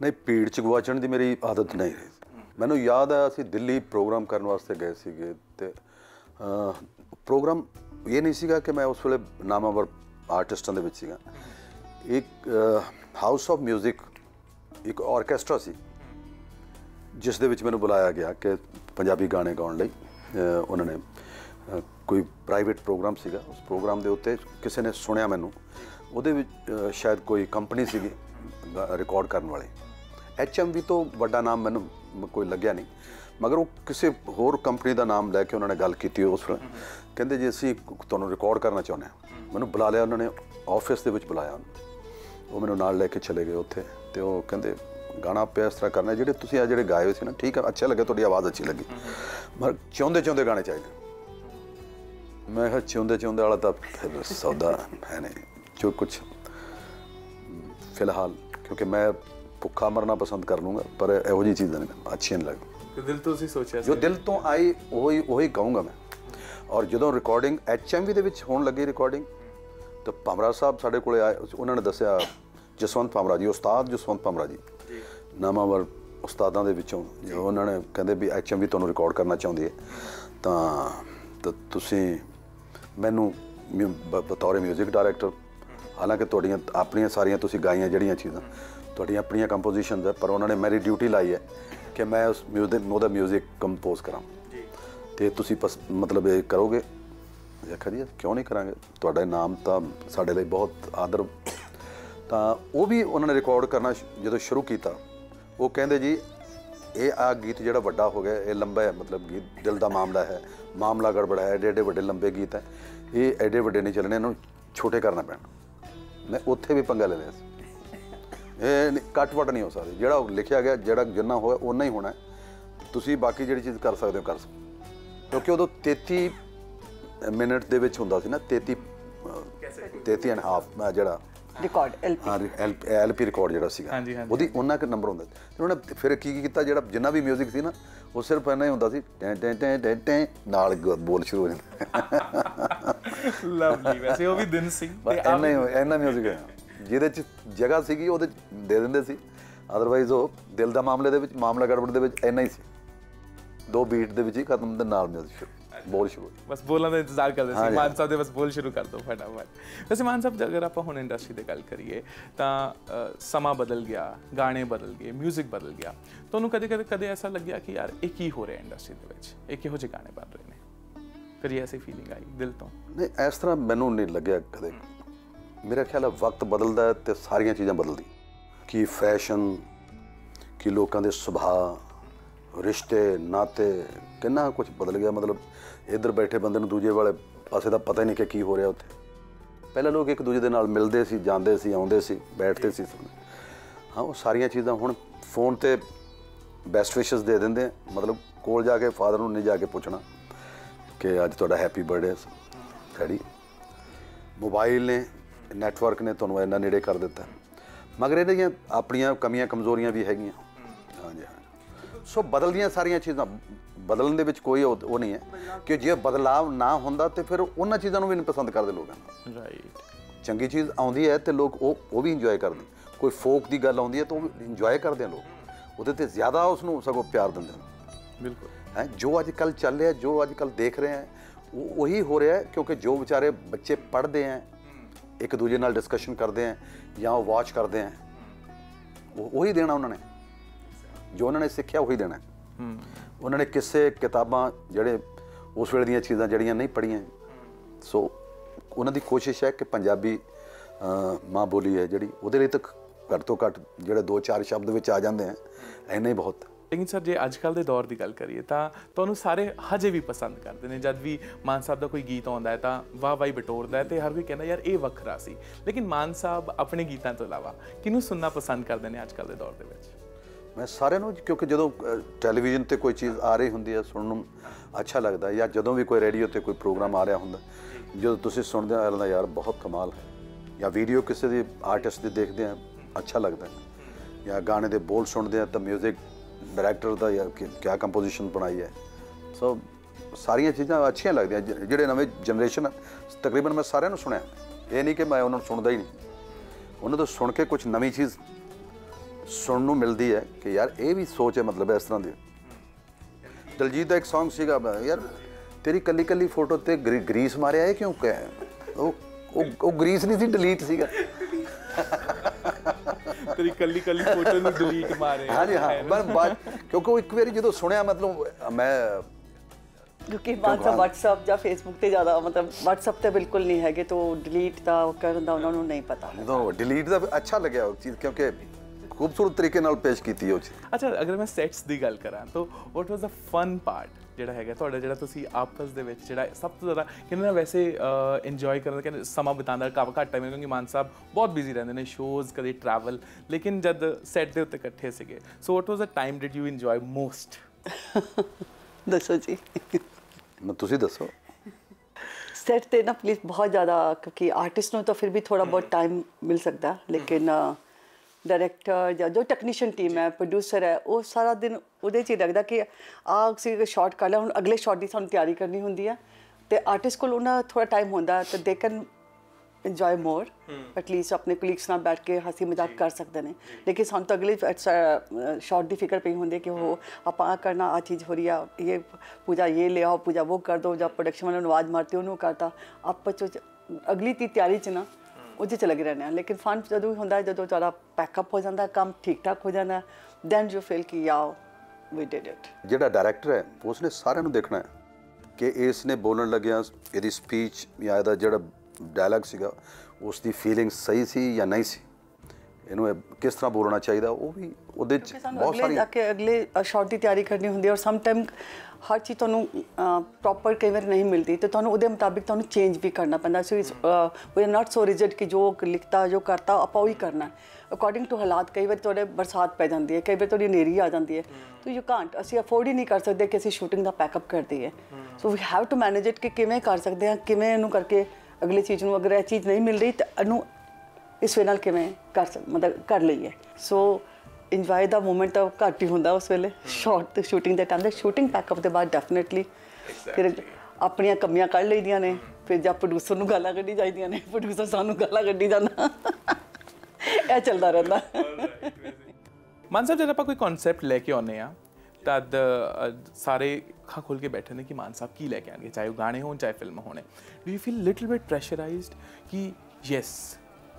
ਨਹੀਂ, ਭੀੜ ਚ ਗਵਾਚਣ ਦੀ ਮੇਰੀ ਆਦਤ ਨਹੀਂ ਰਹੀ। ਮੈਨੂੰ ਯਾਦ ਹੈ, ਅਸੀਂ ਦਿੱਲੀ ਪ੍ਰੋਗਰਾਮ ਕਰਨ ਵਾਸਤੇ ਗਏ ਸੀਗੇ ਤੇ ਪ੍ਰੋਗਰਾਮ ਇਹ ਨਹੀਂ ਸੀਗਾ ਕਿ ਮੈਂ ਉਸ ਵੇਲੇ ਨਾਮਾਵਰ ਆਰਟਿਸਟਾਂ ਦੇ ਵਿੱਚ ਸੀਗਾ। ਇੱਕ ਹਾਊਸ ਆਫ 뮤직 ਇੱਕ ਆਰਕੈਸਟਰਾ ਸੀ, ਜਿਸ ਦੇ ਵਿੱਚ ਮੈਨੂੰ ਬੁਲਾਇਆ ਗਿਆ ਕਿ ਪੰਜਾਬੀ ਗਾਣੇ ਗਾਉਣ ਲਈ। ਉਹਨਾਂ ਨੇ ਕੋਈ ਪ੍ਰਾਈਵੇਟ ਪ੍ਰੋਗਰਾਮ ਸੀਗਾ। ਉਸ ਪ੍ਰੋਗਰਾਮ ਦੇ ਉੱਤੇ ਕਿਸੇ ਨੇ ਸੁਣਿਆ ਮੈਨੂੰ। ਉਹਦੇ ਵਿੱਚ ਸ਼ਾਇਦ ਕੋਈ ਕੰਪਨੀ ਸੀਗੀ ਰਿਕਾਰਡ ਕਰਨ ਵਾਲੇ। ਐਚਐਮਵੀ ਤੋਂ ਵੱਡਾ ਨਾਮ ਮੈਨੂੰ ਕੋਈ ਲੱਗਿਆ ਨਹੀਂ। ਮਗਰ ਉਹ ਕਿਸੇ ਹੋਰ ਕੰਪਨੀ ਦਾ ਨਾਮ ਲੈ ਕੇ ਉਹਨਾਂ ਨੇ ਗੱਲ ਕੀਤੀ ਉਸ ਵੇਲੇ। ਕਹਿੰਦੇ ਜੀ, ਅਸੀਂ ਤੁਹਾਨੂੰ ਰਿਕਾਰਡ ਕਰਨਾ ਚਾਹੁੰਦੇ ਹਾਂ। ਮੈਨੂੰ ਬੁਲਾ ਲਿਆ ਉਹਨਾਂ ਨੇ ਆਫਿਸ ਦੇ ਵਿੱਚ ਬੁਲਾਇਆ ਉਹ ਮੈਨੂੰ ਨਾਲ ਲੈ ਕੇ ਚਲੇ ਗਏ ਉੱਥੇ ਤੇ ਉਹ ਕਹਿੰਦੇ, ਗਾਣਾ ਪਿਆ ਇਸ ਤਰ੍ਹਾਂ ਕਰਨਾ ਜਿਹੜੇ ਤੁਸੀਂ ਆ ਜਿਹੜੇ ਗਾਏ ਹੋਏ ਸੀ ਨਾ, ਠੀਕ ਆ, ਅੱਛਾ ਲੱਗਿਆ ਤੁਹਾਡੀ ਆਵਾਜ਼ ਅੱਛੀ ਲੱਗੀ। ਮਗਰ ਚਾਹੁੰਦੇ ਚਾਹੁੰਦੇ ਗਾਣੇ ਚਾਹੀਦੇ। ਮੈਂ ਕਿਹਾ ਚਾਹੁੰਦੇ ਚਾਹੁੰਦੇ ਵਾਲਾ ਤਾਂ ਫਿਰ ਸੌਦਾ ਹੈ ਨਹੀਂ, ਜੋ ਕੁਝ ਫਿਲਹਾਲ, ਕਿਉਂਕਿ ਮੈਂ ਭੁੱਖਾ ਮਰਨਾ ਪਸੰਦ ਕਰ ਲੂੰਗਾ, ਪਰ ਇਹੋ ਜਿਹੀ ਚੀਜ਼ਾਂ ਨਹੀਂ ਅੱਛੀਆਂ ਨਹੀਂ ਲੱਗਦੀਆਂ। ਤੇ ਦਿਲ ਤੋਂ ਤੁਸੀਂ ਸੋਚਿਆ ਜੋ ਦਿਲ ਤੋਂ ਆਈ ਉਹੀ ਉਹੀ ਕਹੂੰਗਾ ਮੈਂ। ਔਰ ਜਦੋਂ ਰਿਕਾਰਡਿੰਗ ਐਚਐਮਵੀ ਦੇ ਵਿੱਚ ਹੋਣ ਲੱਗੀ ਰਿਕਾਰਡਿੰਗ ਤਾਂ ਭਮਰਾ ਸਾਹਿਬ ਸਾਡੇ ਕੋਲੇ ਆਏ ਉਹਨਾਂ ਨੇ ਦੱਸਿਆ ਜਸਵੰਤ ਭਮਰਾ ਜੀ ਉਸਤਾਦ ਜਸਵੰਤ ਭਮਰਾ ਜੀ। ਨਾਮਾਵਰ ਉਸਤਾਦਾਂ ਦੇ ਵਿੱਚੋਂ ਜੋ ਉਹਨਾਂ ਨੇ ਕਹਿੰਦੇ ਵੀ ਐਚਐਮਵੀ ਤੁਹਾਨੂੰ ਰਿਕਾਰਡ ਕਰਨਾ ਚਾਹੁੰਦੀ ਹੈ। ਤਾਂ ਤਾਂ ਤੁਸੀਂ ਮੈਨੂੰ ਬਤੌਰ ਮਿਊਜ਼ਿਕ ਡਾਇਰੈਕਟਰ ਹਾਲਾਂਕਿ ਤੁਹਾਡੀਆਂ ਆਪਣੀਆਂ ਸਾਰੀਆਂ ਤੁਸੀਂ ਗਾਈਆਂ ਜਿਹੜੀਆਂ ਚੀਜ਼ਾਂ ਤੁਹਾਡੀਆਂ ਆਪਣੀਆਂ ਕੰਪੋਜੀਸ਼ਨਸ ਹੈ ਪਰ ਉਹਨਾਂ ਨੇ ਮੇਰੀ ਡਿਊਟੀ ਲਾਈ ਹੈ ਕਿ ਮੈਂ ਉਸ ਮਿਊਜ਼ਿਕ ਉਹਦਾ ਮਿਊਜ਼ਿਕ ਕੰਪੋਜ਼ ਕਰਾਂ। ਤੇ ਤੁਸੀਂ ਮਤਲਬ ਇਹ ਕਰੋਗੇ? ਆਖਿਆ ਜੀ ਕਿਉਂ ਨਹੀਂ ਕਰਾਂਗੇ? ਤੁਹਾਡਾ ਨਾਮ ਤਾਂ ਸਾਡੇ ਲਈ ਬਹੁਤ ਆਦਰ। ਤਾਂ ਉਹ ਵੀ ਉਹਨਾਂ ਨੇ ਰਿਕਾਰਡ ਕਰਨਾ ਜਦੋਂ ਸ਼ੁਰੂ ਕੀਤਾ ਉਹ ਕਹਿੰਦੇ ਜੀ ਇਹ ਆ ਗੀਤ ਜਿਹੜਾ ਵੱਡਾ ਹੋ ਗਿਆ ਇਹ ਲੰਬਾ ਹੈ ਮਤਲਬ ਗੀਤ ਦਿਲ ਦਾ ਮਾਮਲਾ ਹੈ ਮਾਮਲਾ ਗੜਬੜ ਹੈ ਐਡੇ ਐਡੇ ਵੱਡੇ ਲੰਬੇ ਗੀਤ ਹੈ। ਇਹ ਐਡੇ ਵੱਡੇ ਨਹੀਂ ਚੱਲਣੇ ਇਹਨੂੰ ਛੋਟੇ ਕਰਨਾ ਪੈਣਾ। ਮੈਂ ਉੱਥੇ ਵੀ ਪੰਗਾ ਲੈ ਲਿਆ ਸੀ। ਇਹ ਨਹੀਂ- ਕੱਟ ਵੱਟ ਨਹੀਂ ਹੋ ਸਕਦੀ ਜਿਹੜਾ ਉਹ ਲਿਖਿਆ ਗਿਆ ਜਿਹੜਾ ਜਿੰਨਾ ਹੋਇਆ ਉਨਾ ਹੀ ਹੋਣਾ ਹੈ। ਤੁਸੀਂ ਬਾਕੀ ਜਿਹੜੀ ਚੀਜ਼ ਕਰ ਸਕਦੇ ਹੋ ਕਰ ਸਕਦੇ ਹੋ। ਕਿਉਂਕਿ ਉਦੋਂ 33 ਮਿੰਟ ਦੇ ਵਿੱਚ ਹੁੰਦਾ ਸੀ ਨਾ 33 ਅਹ, 33 ਐਂਡ ਹਾਫ ਜਿਹੜਾ ਰਿਕਾਰਡ ਐਲਪੀ ਹਾਂ ਐਲਪੀ ਰਿਕਾਰਡ ਜਿਹੜਾ ਸੀਗਾ ਹਾਂਜੀ, ਹਾਂਜੀ। ਉਹਦੀ ਉਹਨਾਂ ਕੁ ਨੰਬਰ ਹੁੰਦਾ ਸੀ ਤੇ ਉਹਨੇ ਫਿਰ ਕੀ ਕੀ ਕੀਤਾ ਜਿਹੜਾ ਜਿੰਨਾ ਵੀ 뮤직 ਸੀ ਨਾ ਉਹ ਸਿਰਫ ਇੰਨਾ ਹੀ ਹੁੰਦਾ ਸੀ ਟੈਂ ਟੈਂ ਟੈਂ ਟੈਂ ਟੈਂ ਨਾਲ ਗ- ਬੋਲ ਸ਼ੁਰੂ ਹੋ ਜਾਂਦਾ ਲਵਲੀ ਵੈਸੇ ਉਹ ਵੀ ਦਿਨ ਸੀ ਬਸ ਤੇ ਇੰਨਾ ਹੀ ਇੰਨਾ 뮤직 ਹੈ ਜਿਹਦੇ 'ਚ ਜਗ੍ਹਾ ਸੀਗੀ ਉਹਦੇ 'ਚ ਦੇ ਦਿੰਦੇ ਸੀ। ਅਦਰਵਾਈਜ਼ ਉਹ ਦਿਲ ਦਾ ਮਾਮਲੇ ਦੇ ਵਿੱਚ ਮਾਮਲਾ ਗੜਬੜ ਦੇ ਵਿੱਚ ਇੰਨਾ ਹੀ ਸੀ। ਦੋ ਬੀਟ ਦੇ ਵਿੱਚ ਹੀ ਖਤਮ ਦੇ ਨਾਲ ਮਿਲ ਸ਼ੁਰੂ। ਬੋਲ ਸ਼ੁਰੂ। ਬਸ ਬੋਲਾਂ ਦਾ ਇੰਤਜ਼ਾਰ ਕਰਦੇ ਸੀ। ਮਾਨ ਸਾਹਿਬ ਦੇ ਬਸ ਬੋਲ ਸ਼ੁਰੂ ਕਰ ਦੋ ਫਟਾਫਟ। ਵੈਸੇ ਮਾਨ ਸਾਹਿਬ ਅਗਰ ਆਪਾਂ ਹੁਣ ਇੰਡਸਟਰੀ ਦੀ ਗੱਲ ਕਰੀਏ ਤਾਂ ਸਮਾਂ ਬਦਲ ਗਿਆ ਗਾਣੇ ਬਦਲ ਗਏ 뮤직 ਬਦਲ ਗਿਆ। ਤੁਹਾਨੂੰ ਕਦੇ ਕਦੇ ਕਦੇ ਐਸਾ ਲੱਗਿਆ ਕਿ ਯਾਰ ਇਹ ਕੀ ਹੋ ਰਿਹਾ ਇੰਡਸਟਰੀ ਦੇ ਵਿੱਚ? ਇਹ ਕਿਹੋ ਜਿਹੇ ਗਾਣੇ ਬਣ ਰਹੇ ਨੇ? ਕਦੀ ਐਸੀ ਫੀਲਿੰਗ ਆਈ ਦਿਲ ਤੋਂ? ਨਹੀਂ ਇਸ ਤਰ੍ਹਾਂ ਮੈਨੂੰ ਨਹੀਂ ਲੱਗਿਆ ਕਦੇ। ਮੇਰਾ ਖਿਆਲ ਹੈ ਵਕਤ ਬਦਲਦਾ ਹੈ ਤੇ ਸਾਰੀਆਂ ਚੀਜ਼ਾਂ ਬਦਲਦੀ। ਕੀ ਫੈਸ਼ਨ, ਕੀ ਲੋਕਾਂ ਦੇ ਸੁਭਾਅ, ਰਿਸ਼ਤੇ, ਨਾਤੇ, ਕਿੰਨਾ ਕੁਝ ਬਦਲ ਗਿਆ। ਮਤਲਬ ਇੱਧਰ ਬੈਠੇ ਬੰਦੇ ਨੂੰ ਦੂਜੇ ਵਾਲੇ ਪਾਸੇ ਦਾ ਪਤਾ ਹੀ ਨਹੀਂ ਕਿ ਕੀ ਹੋ ਰਿਹਾ ਉੱਥੇ। ਪਹਿਲਾਂ ਲੋਕ ਇੱਕ ਦੂਜੇ ਦੇ ਨਾਲ ਮਿਲਦੇ ਸੀ, ਜਾਂਦੇ ਸੀ, ਆਉਂਦੇ ਸੀ, ਬੈਠਦੇ ਸੀ। ਹਾਂ, ਉਹ ਸਾਰੀਆਂ ਚੀਜ਼ਾਂ ਹੁਣ ਫੋਨ ਤੇ ਬੈਸਟ ਵਿਸ਼ਸ ਦੇ ਦਿੰਦੇ ਮਤਲਬ ਕੋਲ ਜਾ ਕੇ ਫਾਦਰ ਨੂੰ ਨਹੀਂ ਜਾ ਕੇ ਪੁੱਛਣਾ ਕਿ ਅੱਜ ਤੁਹਾਡਾ ਹੈਪੀ ਬਰਥਡੇ ਡੈਡੀ ਮੋਬਾਈਲ ਨੇ ਨੈਟਵਰਕ ਨੇ ਤੁਹਾਨੂੰ ਇੰਨਾ ਨੇੜੇ ਕਰ ਦਿੱਤਾ। ਮਗਰ ਇਹਦੇ ਦੀਆਂ ਆਪਣੀਆਂ ਕਮੀਆਂ ਕਮਜ਼ੋਰੀਆਂ ਵੀ ਹੈਗੀਆਂ। ਹਾਂਜੀ ਹਾਂ ਸੋ ਬਦਲਦੀਆਂ ਸਾਰੀਆਂ ਚੀਜ਼ਾਂ ਬਦਲਣ ਦੇ ਵਿੱਚ ਕੋਈ ਉਹ ਨਹੀਂ ਹੈ ਕਿ ਜੇ ਬਦਲਾਵ ਨਾ ਹੁੰਦਾ ਤੇ ਫਿਰ ਉਹਨਾਂ ਚੀਜ਼ਾਂ ਨੂੰ ਵੀ ਨਹੀਂ ਪਸੰਦ ਕਰਦੇ ਲੋਕਾਂ। ਰਾਈਟ ਚੰਗੀ ਚੀਜ਼ ਆਉਂਦੀ ਹੈ ਤੇ ਲੋਕ ਉਹ ਉਹ ਵੀ ਇੰਜੋਏ ਕਰਦੇ। ਕੋਈ ਫੋਕ ਦੀ ਗੱਲ ਆਉਂਦੀ ਹੈ ਤਾਂ ਉਹ ਇੰਜੋਏ ਕਰਦੇ ਆ ਲੋਕ। ਉਹਦੇ ਤੇ ਜ਼ਿਆਦਾ ਉਸ ਨੂੰ ਸਗੋਂ ਪਿਆਰ ਦਿੰਦੇ ਨੇ। ਬਿਲਕੁਲ। ਹੈ ਜੋ ਅੱਜ ਕੱਲ ਚੱਲ ਰਿਹਾ ਜੋ ਅੱਜ ਕੱਲ ਦੇਖ ਰਹੇ ਹੈ ਉਹ ਉਹੀ ਹੋ ਰਿਹਾ ਕਿਉਂਕਿ ਜੋ ਵਿਚਾਰੇ ਬੱਚੇ ਪੜ੍ਹਦੇ ਹੈ ਇੱਕ ਦੂਜੇ ਨਾਲ ਡਿਸਕਸ਼ਨ ਕਰਦੇ ਹੈ ਜਾਂ ਉਹ ਵਾਚ ਕਰਦੇ ਹੈ ਉਹ ਉਹੀ ਦੇਣਾ ਉਹਨਾਂ ਨੇ। ਜੋ ਉਹਨਾਂ ਨੇ ਸਿੱਖਿਆ ਉਹੀ ਦੇਣਾ। ਉਹਨਾਂ ਨੇ ਕਿਸੇ ਕਿਤਾਬਾਂ ਜਿਹੜੇ ਉਸ ਵੇਲੇ ਦੀਆਂ ਚੀਜ਼ਾਂ ਜਿਹੜੀਆਂ ਨਹੀਂ ਪੜ੍ਹੀਆਂ। ਸੋ ਉਹਨਾਂ ਦੀ ਕੋਸ਼ਿਸ਼ ਹੈ ਕਿ ਪੰਜਾਬੀ ਮਾਂ ਬੋਲੀ ਹੈ ਜਿਹੜੀ ਉਹਦੇ ਲਈ ਤਾਂ ਘੱਟ ਤੋਂ ਘੱਟ ਜਿਹੜੇ ਦੋ ਚਾਰ ਸ਼ਬਦ ਵਿੱਚ ਆ ਜਾਂਦੇ ਆ ਹੀ ਬਹੁਤ। ਲੇਕਿਨ ਸਰ, ਜੇ ਅੱਜ ਕੱਲ ਦੇ ਦੌਰ ਦੀ ਗੱਲ ਕਰੀਏ, ਤਾਂ ਤੁਹਾਨੂੰ ਸਾਰੇ ਹਜੇ ਵੀ ਪਸੰਦ ਕਰਦੇ ਨੇ। ਜਦ ਵੀ ਮਾਨ ਸਾਹਿਬ ਦਾ ਕੋਈ ਗੀਤ ਆਉਂਦਾ ਹੈ, ਤਾਂ ਵਾਹ ਵਾਹੀ ਬਟੋਰਦਾ ਹੈ ਤੇ ਹਰ ਕੋਈ ਕਹਿੰਦਾ, ਯਾਰ, ਇਹ ਵੱਖਰਾ ਸੀ। ਲੇਕਿਨ ਮਾਨ ਸਾਹਿਬ ਆਪਣੇ ਗੀਤਾਂ ਤੋਂ ਇਲਾਵਾ ਕਿਹਨੂੰ ਸੁਣਨਾ ਪਸੰਦ ਕਰਦੇ ਨੇ ਅੱਜ ਕੱਲ ਦੇ ਦੌਰ ਦੇ ਵਿੱਚ? ਮੈਂ ਸਾਰਿਆਂ ਨੂੰ, ਕਿਉਂਕਿ ਜਦੋਂ ਟੈਲੀਵਿਜ਼ਨ ਤੇ ਕੋਈ ਚੀਜ਼ ਆ ਰਹੀ ਹੁੰਦੀ ਹੈ, ਸੁਣਨ ਨੂੰ ਅੱਛਾ ਲੱਗਦਾ ਜਾਂ ਜਦੋਂ ਵੀ ਕੋਈ ਰੇਡੀਓ ਤੇ ਕੋਈ ਪ੍ਰੋਗਰਾਮ ਆ ਰਿਹਾ ਹੁੰਦਾ, ਜਦੋਂ ਤੁਸੀਂ ਸੁਣਦੇ ਆ ਲੱਗਦਾ, ਯਾਰ, ਬਹੁਤ ਕਮਾਲ ਹੈ। ਜਾਂ ਵੀਡੀਓ ਕਿਸੇ ਦੀ ਆਰਟਿਸਟ ਦੀ ਦੇਖਦੇ ਆ ਅੱਛਾ ਲੱਗਦਾ ਹੈ। ਜਾਂ ਗਾਣੇ ਦੇ ਬੋਲ ਸੁਣਦੇ ਆ ਤਾਂ 뮤직 ਡਾਇਰੈਕਟਰ ਦਾ ਯਾਰ ਕੀ ਕੰਪੋਜੀਸ਼ਨ ਬਣਾਈ ਹੈ। ਸੋ ਸਾਰੀਆਂ ਚੀਜ਼ਾਂ ਅੱਛੀਆਂ ਲੱਗਦੀਆਂ। ਜਿਹੜੇ ਨਵੇਂ ਜਨਰੇਸ਼ਨ ਤਕਰੀਬਨ ਮੈਂ ਸਾਰਿਆਂ ਨੂੰ ਸੁਣਿਆ। ਇਹ ਨਹੀਂ ਕਿ ਮੈਂ ਉਹਨਾਂ ਨੂੰ ਸੁਣਦਾ ਹੀ ਨਹੀਂ। ਉਹਨਾਂ ਤੋਂ ਸੁਣ ਕੇ ਕੁਝ ਨਵੀਂ ਚੀਜ਼ ਸੁਣਨ ਨੂੰ ਮਿਲਦੀ ਹੈ ਕਿ ਯਾਰ ਇਹ ਵੀ ਸੋਚ ਹੈ, ਮਤਲਬ ਇਸ ਤਰ੍ਹਾਂ ਦੀ। ਦਲਜੀਤ ਦਾ ਇੱਕ Song ਸੀਗਾ ਯਾਰ, ਤੇਰੀ ਕੱਲੀ ਕੱਲੀ ਫੋਟੋ ਤੇ ਗਰੀ- ਗਰੀਸ ਮਾਰਿਆ ਇਹ ਕਿਉਂ ਕਹਿ ਉਹ ਉਹ ਗਰੀਸ ਨਹੀਂ ਸੀ ਡਿਲੀਟ ਸੀਗਾ। ਤੇਰੀ ਕੱਲੀ ਕੱਲੀ ਫੋਟੋ ਨੂੰ ਡਿਲੀਟ ਮਾਰੇ। ਹਾਂਜੀ ਹਾਂ ਪਰ ਬਾਅਦ ਕਿਉਂਕਿ ਉਹ ਇੱਕ ਵਾਰੀ ਜਦੋਂ ਸੁਣਿਆ ਮਤਲਬ ਮੈਂ ਕਿਉਂਕਿ ਸਭ WhatsApp ਜਾਂ Facebook ਤੇ ਜ਼ਿਆਦਾ ਮਤਲਬ WhatsApp ਤੇ ਬਿਲਕੁਲ ਨਹੀਂ ਹੈਗੇ ਤਾਂ ਡਿਲੀਟ ਦਾ ਕਰਨ ਦਾ ਉਹਨਾਂ ਨੂੰ ਨਹੀਂ ਪਤਾ ਜਦੋਂ ਡਿਲੀਟ ਦਾ ਅੱਛਾ ਲੱਗਿਆ ਉਹ ਚੀਜ਼ ਕਿਉਂਕਿ ਖੂਬਸੂਰਤ ਤਰੀਕੇ ਨਾਲ ਪੇਸ਼ ਕੀਤੀ ਉਹ ਚੀਜ਼। ਅੱਛਾ ਅਗਰ ਮੈਂ ਸੈਟਸ ਦੀ ਗੱਲ ਕਰਾਂ ਤਾਂ ਵਾਟ ਵਾਸ ਦਾ ਫਨ ਪਾਰਟ ਜਿਹੜਾ ਹੈਗਾ ਤੁਹਾਡਾ ਜਿਹੜਾ ਤੁਸੀਂ ਆਪਸ ਦੇ ਵਿੱਚ ਜਿਹੜਾ ਸਭ ਤੋਂ ਜ਼ਿਆਦਾ ਕਿੰਨਾ ਵੈਸੇ ਇੰਜੋਏ ਕਰਨ ਦਾ ਕਹਿੰਦੇ ਸਮਾਂ ਬਿਤਾਉਂਦਾ ਕਾਫੀ ਘੱਟ ਟਾਈਮ ਕਿਉਂਕਿ ਮਾਨ ਸਾਹਿਬ ਬਹੁਤ ਬਿਜ਼ੀ ਰਹਿੰਦੇ ਨੇ ਸ਼ੋਜ਼ ਕਦੇ ਟਰੈਵਲ ਲੇਕਿਨ ਜਦ ਸੈਟ ਦੇ ਉੱਤੇ ਇਕੱਠੇ ਸੀਗੇ। So what was the time did you enjoy most ਦੱਸੋ ਜੀ। ਮੈਂ ਤੁਸੀਂ ਦੱਸੋ। ਸੈਟ ਤੇ ਨਾ ਪਲੀਜ਼ ਬਹੁਤ ਜ਼ਿਆਦਾ ਕਿਉਂਕਿ ਆਰਟਿਸਟ ਨੂੰ ਤਾਂ ਫਿਰ ਵੀ ਥੋੜਾ ਬਹੁਤ ਟਾਈਮ ਮਿਲ ਸਕਦਾ ਲੇਕਿਨ ਡਾਇਰੈਕਟਰ ਜਾਂ ਜੋ ਟੈਕਨੀਸ਼ੀਅਨ ਟੀਮ ਹੈ ਪ੍ਰੋਡਿਊਸਰ ਹੈ ਉਹ ਸਾਰਾ ਦਿਨ ਉਹਦੇ 'ਚ ਹੀ ਲੱਗਦਾ ਕਿ ਆਹ ਸੀ ਸ਼ਾਟ ਕਰ ਲਿਆ ਹੁਣ ਅਗਲੇ ਸ਼ਾਟ ਦੀ ਸਾਨੂੰ ਤਿਆਰੀ ਕਰਨੀ ਹੁੰਦੀ ਹੈ। ਤੇ ਆਰਟਿਸਟ ਕੋਲ ਉਹਨਾਂ ਥੋੜਾ ਟਾਈਮ ਹੁੰਦਾ ਤਾਂ they can enjoy more at least ਆਪਣੇ ਕੋਲੀਗਸ ਨਾਲ ਬੈਠ ਕੇ ਹਸੀ ਮਜ਼ਾਕ ਕਰ ਸਕਦੇ ਨੇ। ਲੇਕਿਨ ਸਾਨੂੰ ਤਾਂ ਅਗਲੇ ਸ਼ਾਟ ਦੀ ਫਿਕਰ ਪਈ ਹੁੰਦੀ ਹੈ ਕਿ ਉਹ ਆਪਾਂ ਆਹ ਕਰਨਾ ਆ ਚੀਜ਼ ਹੋ ਰਹੀ ਆ ਇਹ ਪੂਜਾ ਇਹ ਲੈ ਆਓ ਪੂਜਾ ਉਹ ਕਰ ਦੋ ਜਾਂ ਪ੍ਰੋਡਕਸ਼ਨ ਵਾਲਿਆਂ ਨੂੰ ਆਵਾਜ਼ ਮਾਰਤੀ ਉਹਨੂੰ ਕਰਤਾ। ਆਪਸ ਵਿੱਚ ਅਗਲੀ ਦੀ ਤਿਆਰੀ ਚ ਨਾ ਉਹਦੇ ਚ ਲੱਗੇ ਰਹਿੰਦੇ ਆ। ਲੇਕਿਨ ਫਨ ਜਦੋਂ ਹੁੰਦਾ ਜਦੋਂ ਤੁਹਾਡਾ ਪੈਕਅਪ ਹੋ ਜਾਂਦਾ ਕੰਮ ਠੀਕ ਠਾਕ ਹੋ ਜਾਂਦਾ ਦੈਨ ਯੂ ਫੀਲ ਕਿ ਯਾਓ ਵੀ ਡਿਡ ਇਟ ਜਿਹੜਾ ਡਾਇਰੈਕਟਰ ਹੈ ਉਸਨੇ ਸਾਰਿਆਂ ਨੂੰ ਦੇਖਣਾ ਹੈ ਕਿ ਇਸ ਨੇ ਬੋਲਣ ਲੱਗਿਆ ਇਹਦੀ ਸਪੀਚ ਜਾਂ ਇਹਦਾ ਜਿਹੜਾ ਡਾਇਲੌਗ ਸੀਗਾ ਉਸ ਦੀ ਫੀਲਿੰਗ ਸਹੀ ਸੀ ਜਾਂ ਨਹੀਂ ਸੀ। ਇਹਨੂੰ ਇਹ ਕਿਸ ਤਰ੍ਹਾਂ ਬੋਲਣਾ ਚਾਹੀਦਾ ਉਹ ਵੀ ਉਹਦੇ ਚ ਬਹੁਤ ਸਾਰੀ ਅਗਲੇ ਸ਼ਾਟ ਦੀ ਤਿਆਰੀ ਕਰਨੀ ਹੁੰਦੀ ਹੈ ਔਰ ਸਮ ਟਾਈਮ ਹਰ ਚੀਜ਼ ਤੁਹਾਨੂੰ ਪ੍ਰੋਪਰ ਕਈ ਵਾਰ ਨਹੀਂ ਮਿਲਦੀ ਤੇ ਤੁਹਾਨੂੰ ਉਹਦੇ ਮੁਤਾਬਿਕ ਤੁਹਾਨੂੰ ਚੇਂਜ ਵੀ ਕਰਨਾ ਪੈਂਦਾ। ਸੋ ਵੀ ਆਰ ਨਾਟ ਸੋ ਰਿਜਿਡ ਕਿ ਜੋ ਲਿਖਤਾ ਜੋ ਕਰਤਾ ਆਪਾਂ ਉਹੀ ਕਰਨਾ ਅਕੋਰਡਿੰਗ ਟੂ ਹਾਲਾਤ ਕਈ ਵਾਰ ਤੁਹਾਡੇ ਬਰਸਾਤ ਪੈ ਜਾਂਦੀ ਹੈ ਕਈ ਵਾਰ ਤੁਹਾਡੀ ਹਨੇਰੀ ਆ ਜਾਂਦੀ ਹੈ। ਤੋ ਯੂ ਕਾਂਟ ਅਸੀਂ ਅਫੋਰਡ ਹੀ ਨਹੀਂ ਕਰ ਸਕਦੇ ਕਿ ਅਸੀਂ ਸ਼ੂਟਿੰਗ ਦਾ ਪੈਕਅਪ ਕਰ ਦਈਏ so we have to manage it ਕਿ ਕਿਵੇਂ ਕਰ ਸਕਦੇ ਹਾਂ ਕਿਵੇਂ ਇਹਨੂੰ ਕਰਕੇ ਅਗਲੀ ਚੀਜ਼ ਨੂੰ ਅਗਰ ਇਹ ਚੀਜ਼ ਨਹੀਂ ਮਿਲ ਰਹੀ ਤਾਂ ਇਹਨੂੰ ਇਸ ਵੇ ਨਾਲ ਕਿਵੇਂ ਕਰ ਸਕ ਮਤਲਬ ਕਰ ਲਈਏ। ਸੋ ਇੰਜੋਏ ਦਾ ਮੂਮੈਂਟ ਤਾਂ ਘੱਟ ਹੀ ਹੁੰਦਾ ਉਸ ਵੇਲੇ। ਸ਼ਾਰਟ ਤੇ ਸ਼ੂਟਿੰਗ ਦੇ ਟਾਈਮ ਤੇ ਸ਼ੂਟਿੰਗ ਪੈਕਅਪ ਦੇ ਬਾਅਦ ਡੈਫੀਨਿਟਲੀ ਫਿਰ ਆਪਣੀਆਂ ਕਮੀਆਂ ਕੱਢ ਲਈਦੀਆਂ ਨੇ। ਫਿਰ ਜਾਂ ਪ੍ਰੋਡਿਊਸਰ ਨੂੰ ਗਾਲਾਂ ਕੱਢੀ ਜਾਂਦੀਆਂ ਨੇ। ਪ੍ਰੋਡਿਊਸਰ ਸਾਨੂੰ ਗਾਲਾਂ ਕੱਢੀ ਜਾਂਦਾ। ਇਹ ਚੱਲਦਾ ਰਹਿੰਦਾ। ਮਾਨ ਸਾਹਿਬ ਜਦ ਆਪਾਂ ਕੋਈ ਕਨਸੈਪਟ ਲੈ ਕੇ ਆਉਂਦੇ ਆ ਤਦ ਸਾਰੇ ਅੱਖਾਂ ਖੋਲ ਕੇ ਬੈਠੇ ਨੇ ਕਿ ਮਾਨ ਸਾਹਿਬ ਕੀ ਲੈ ਕੇ ਆਣਗੇ ਚਾਹੇ ਉਹ ਗਾਣੇ ਹੋਣ ਚਾਹੇ ਫਿਲਮ ਹੋਣੇ। Do you feel little bit pressurised ਕਿ ਯੈਸ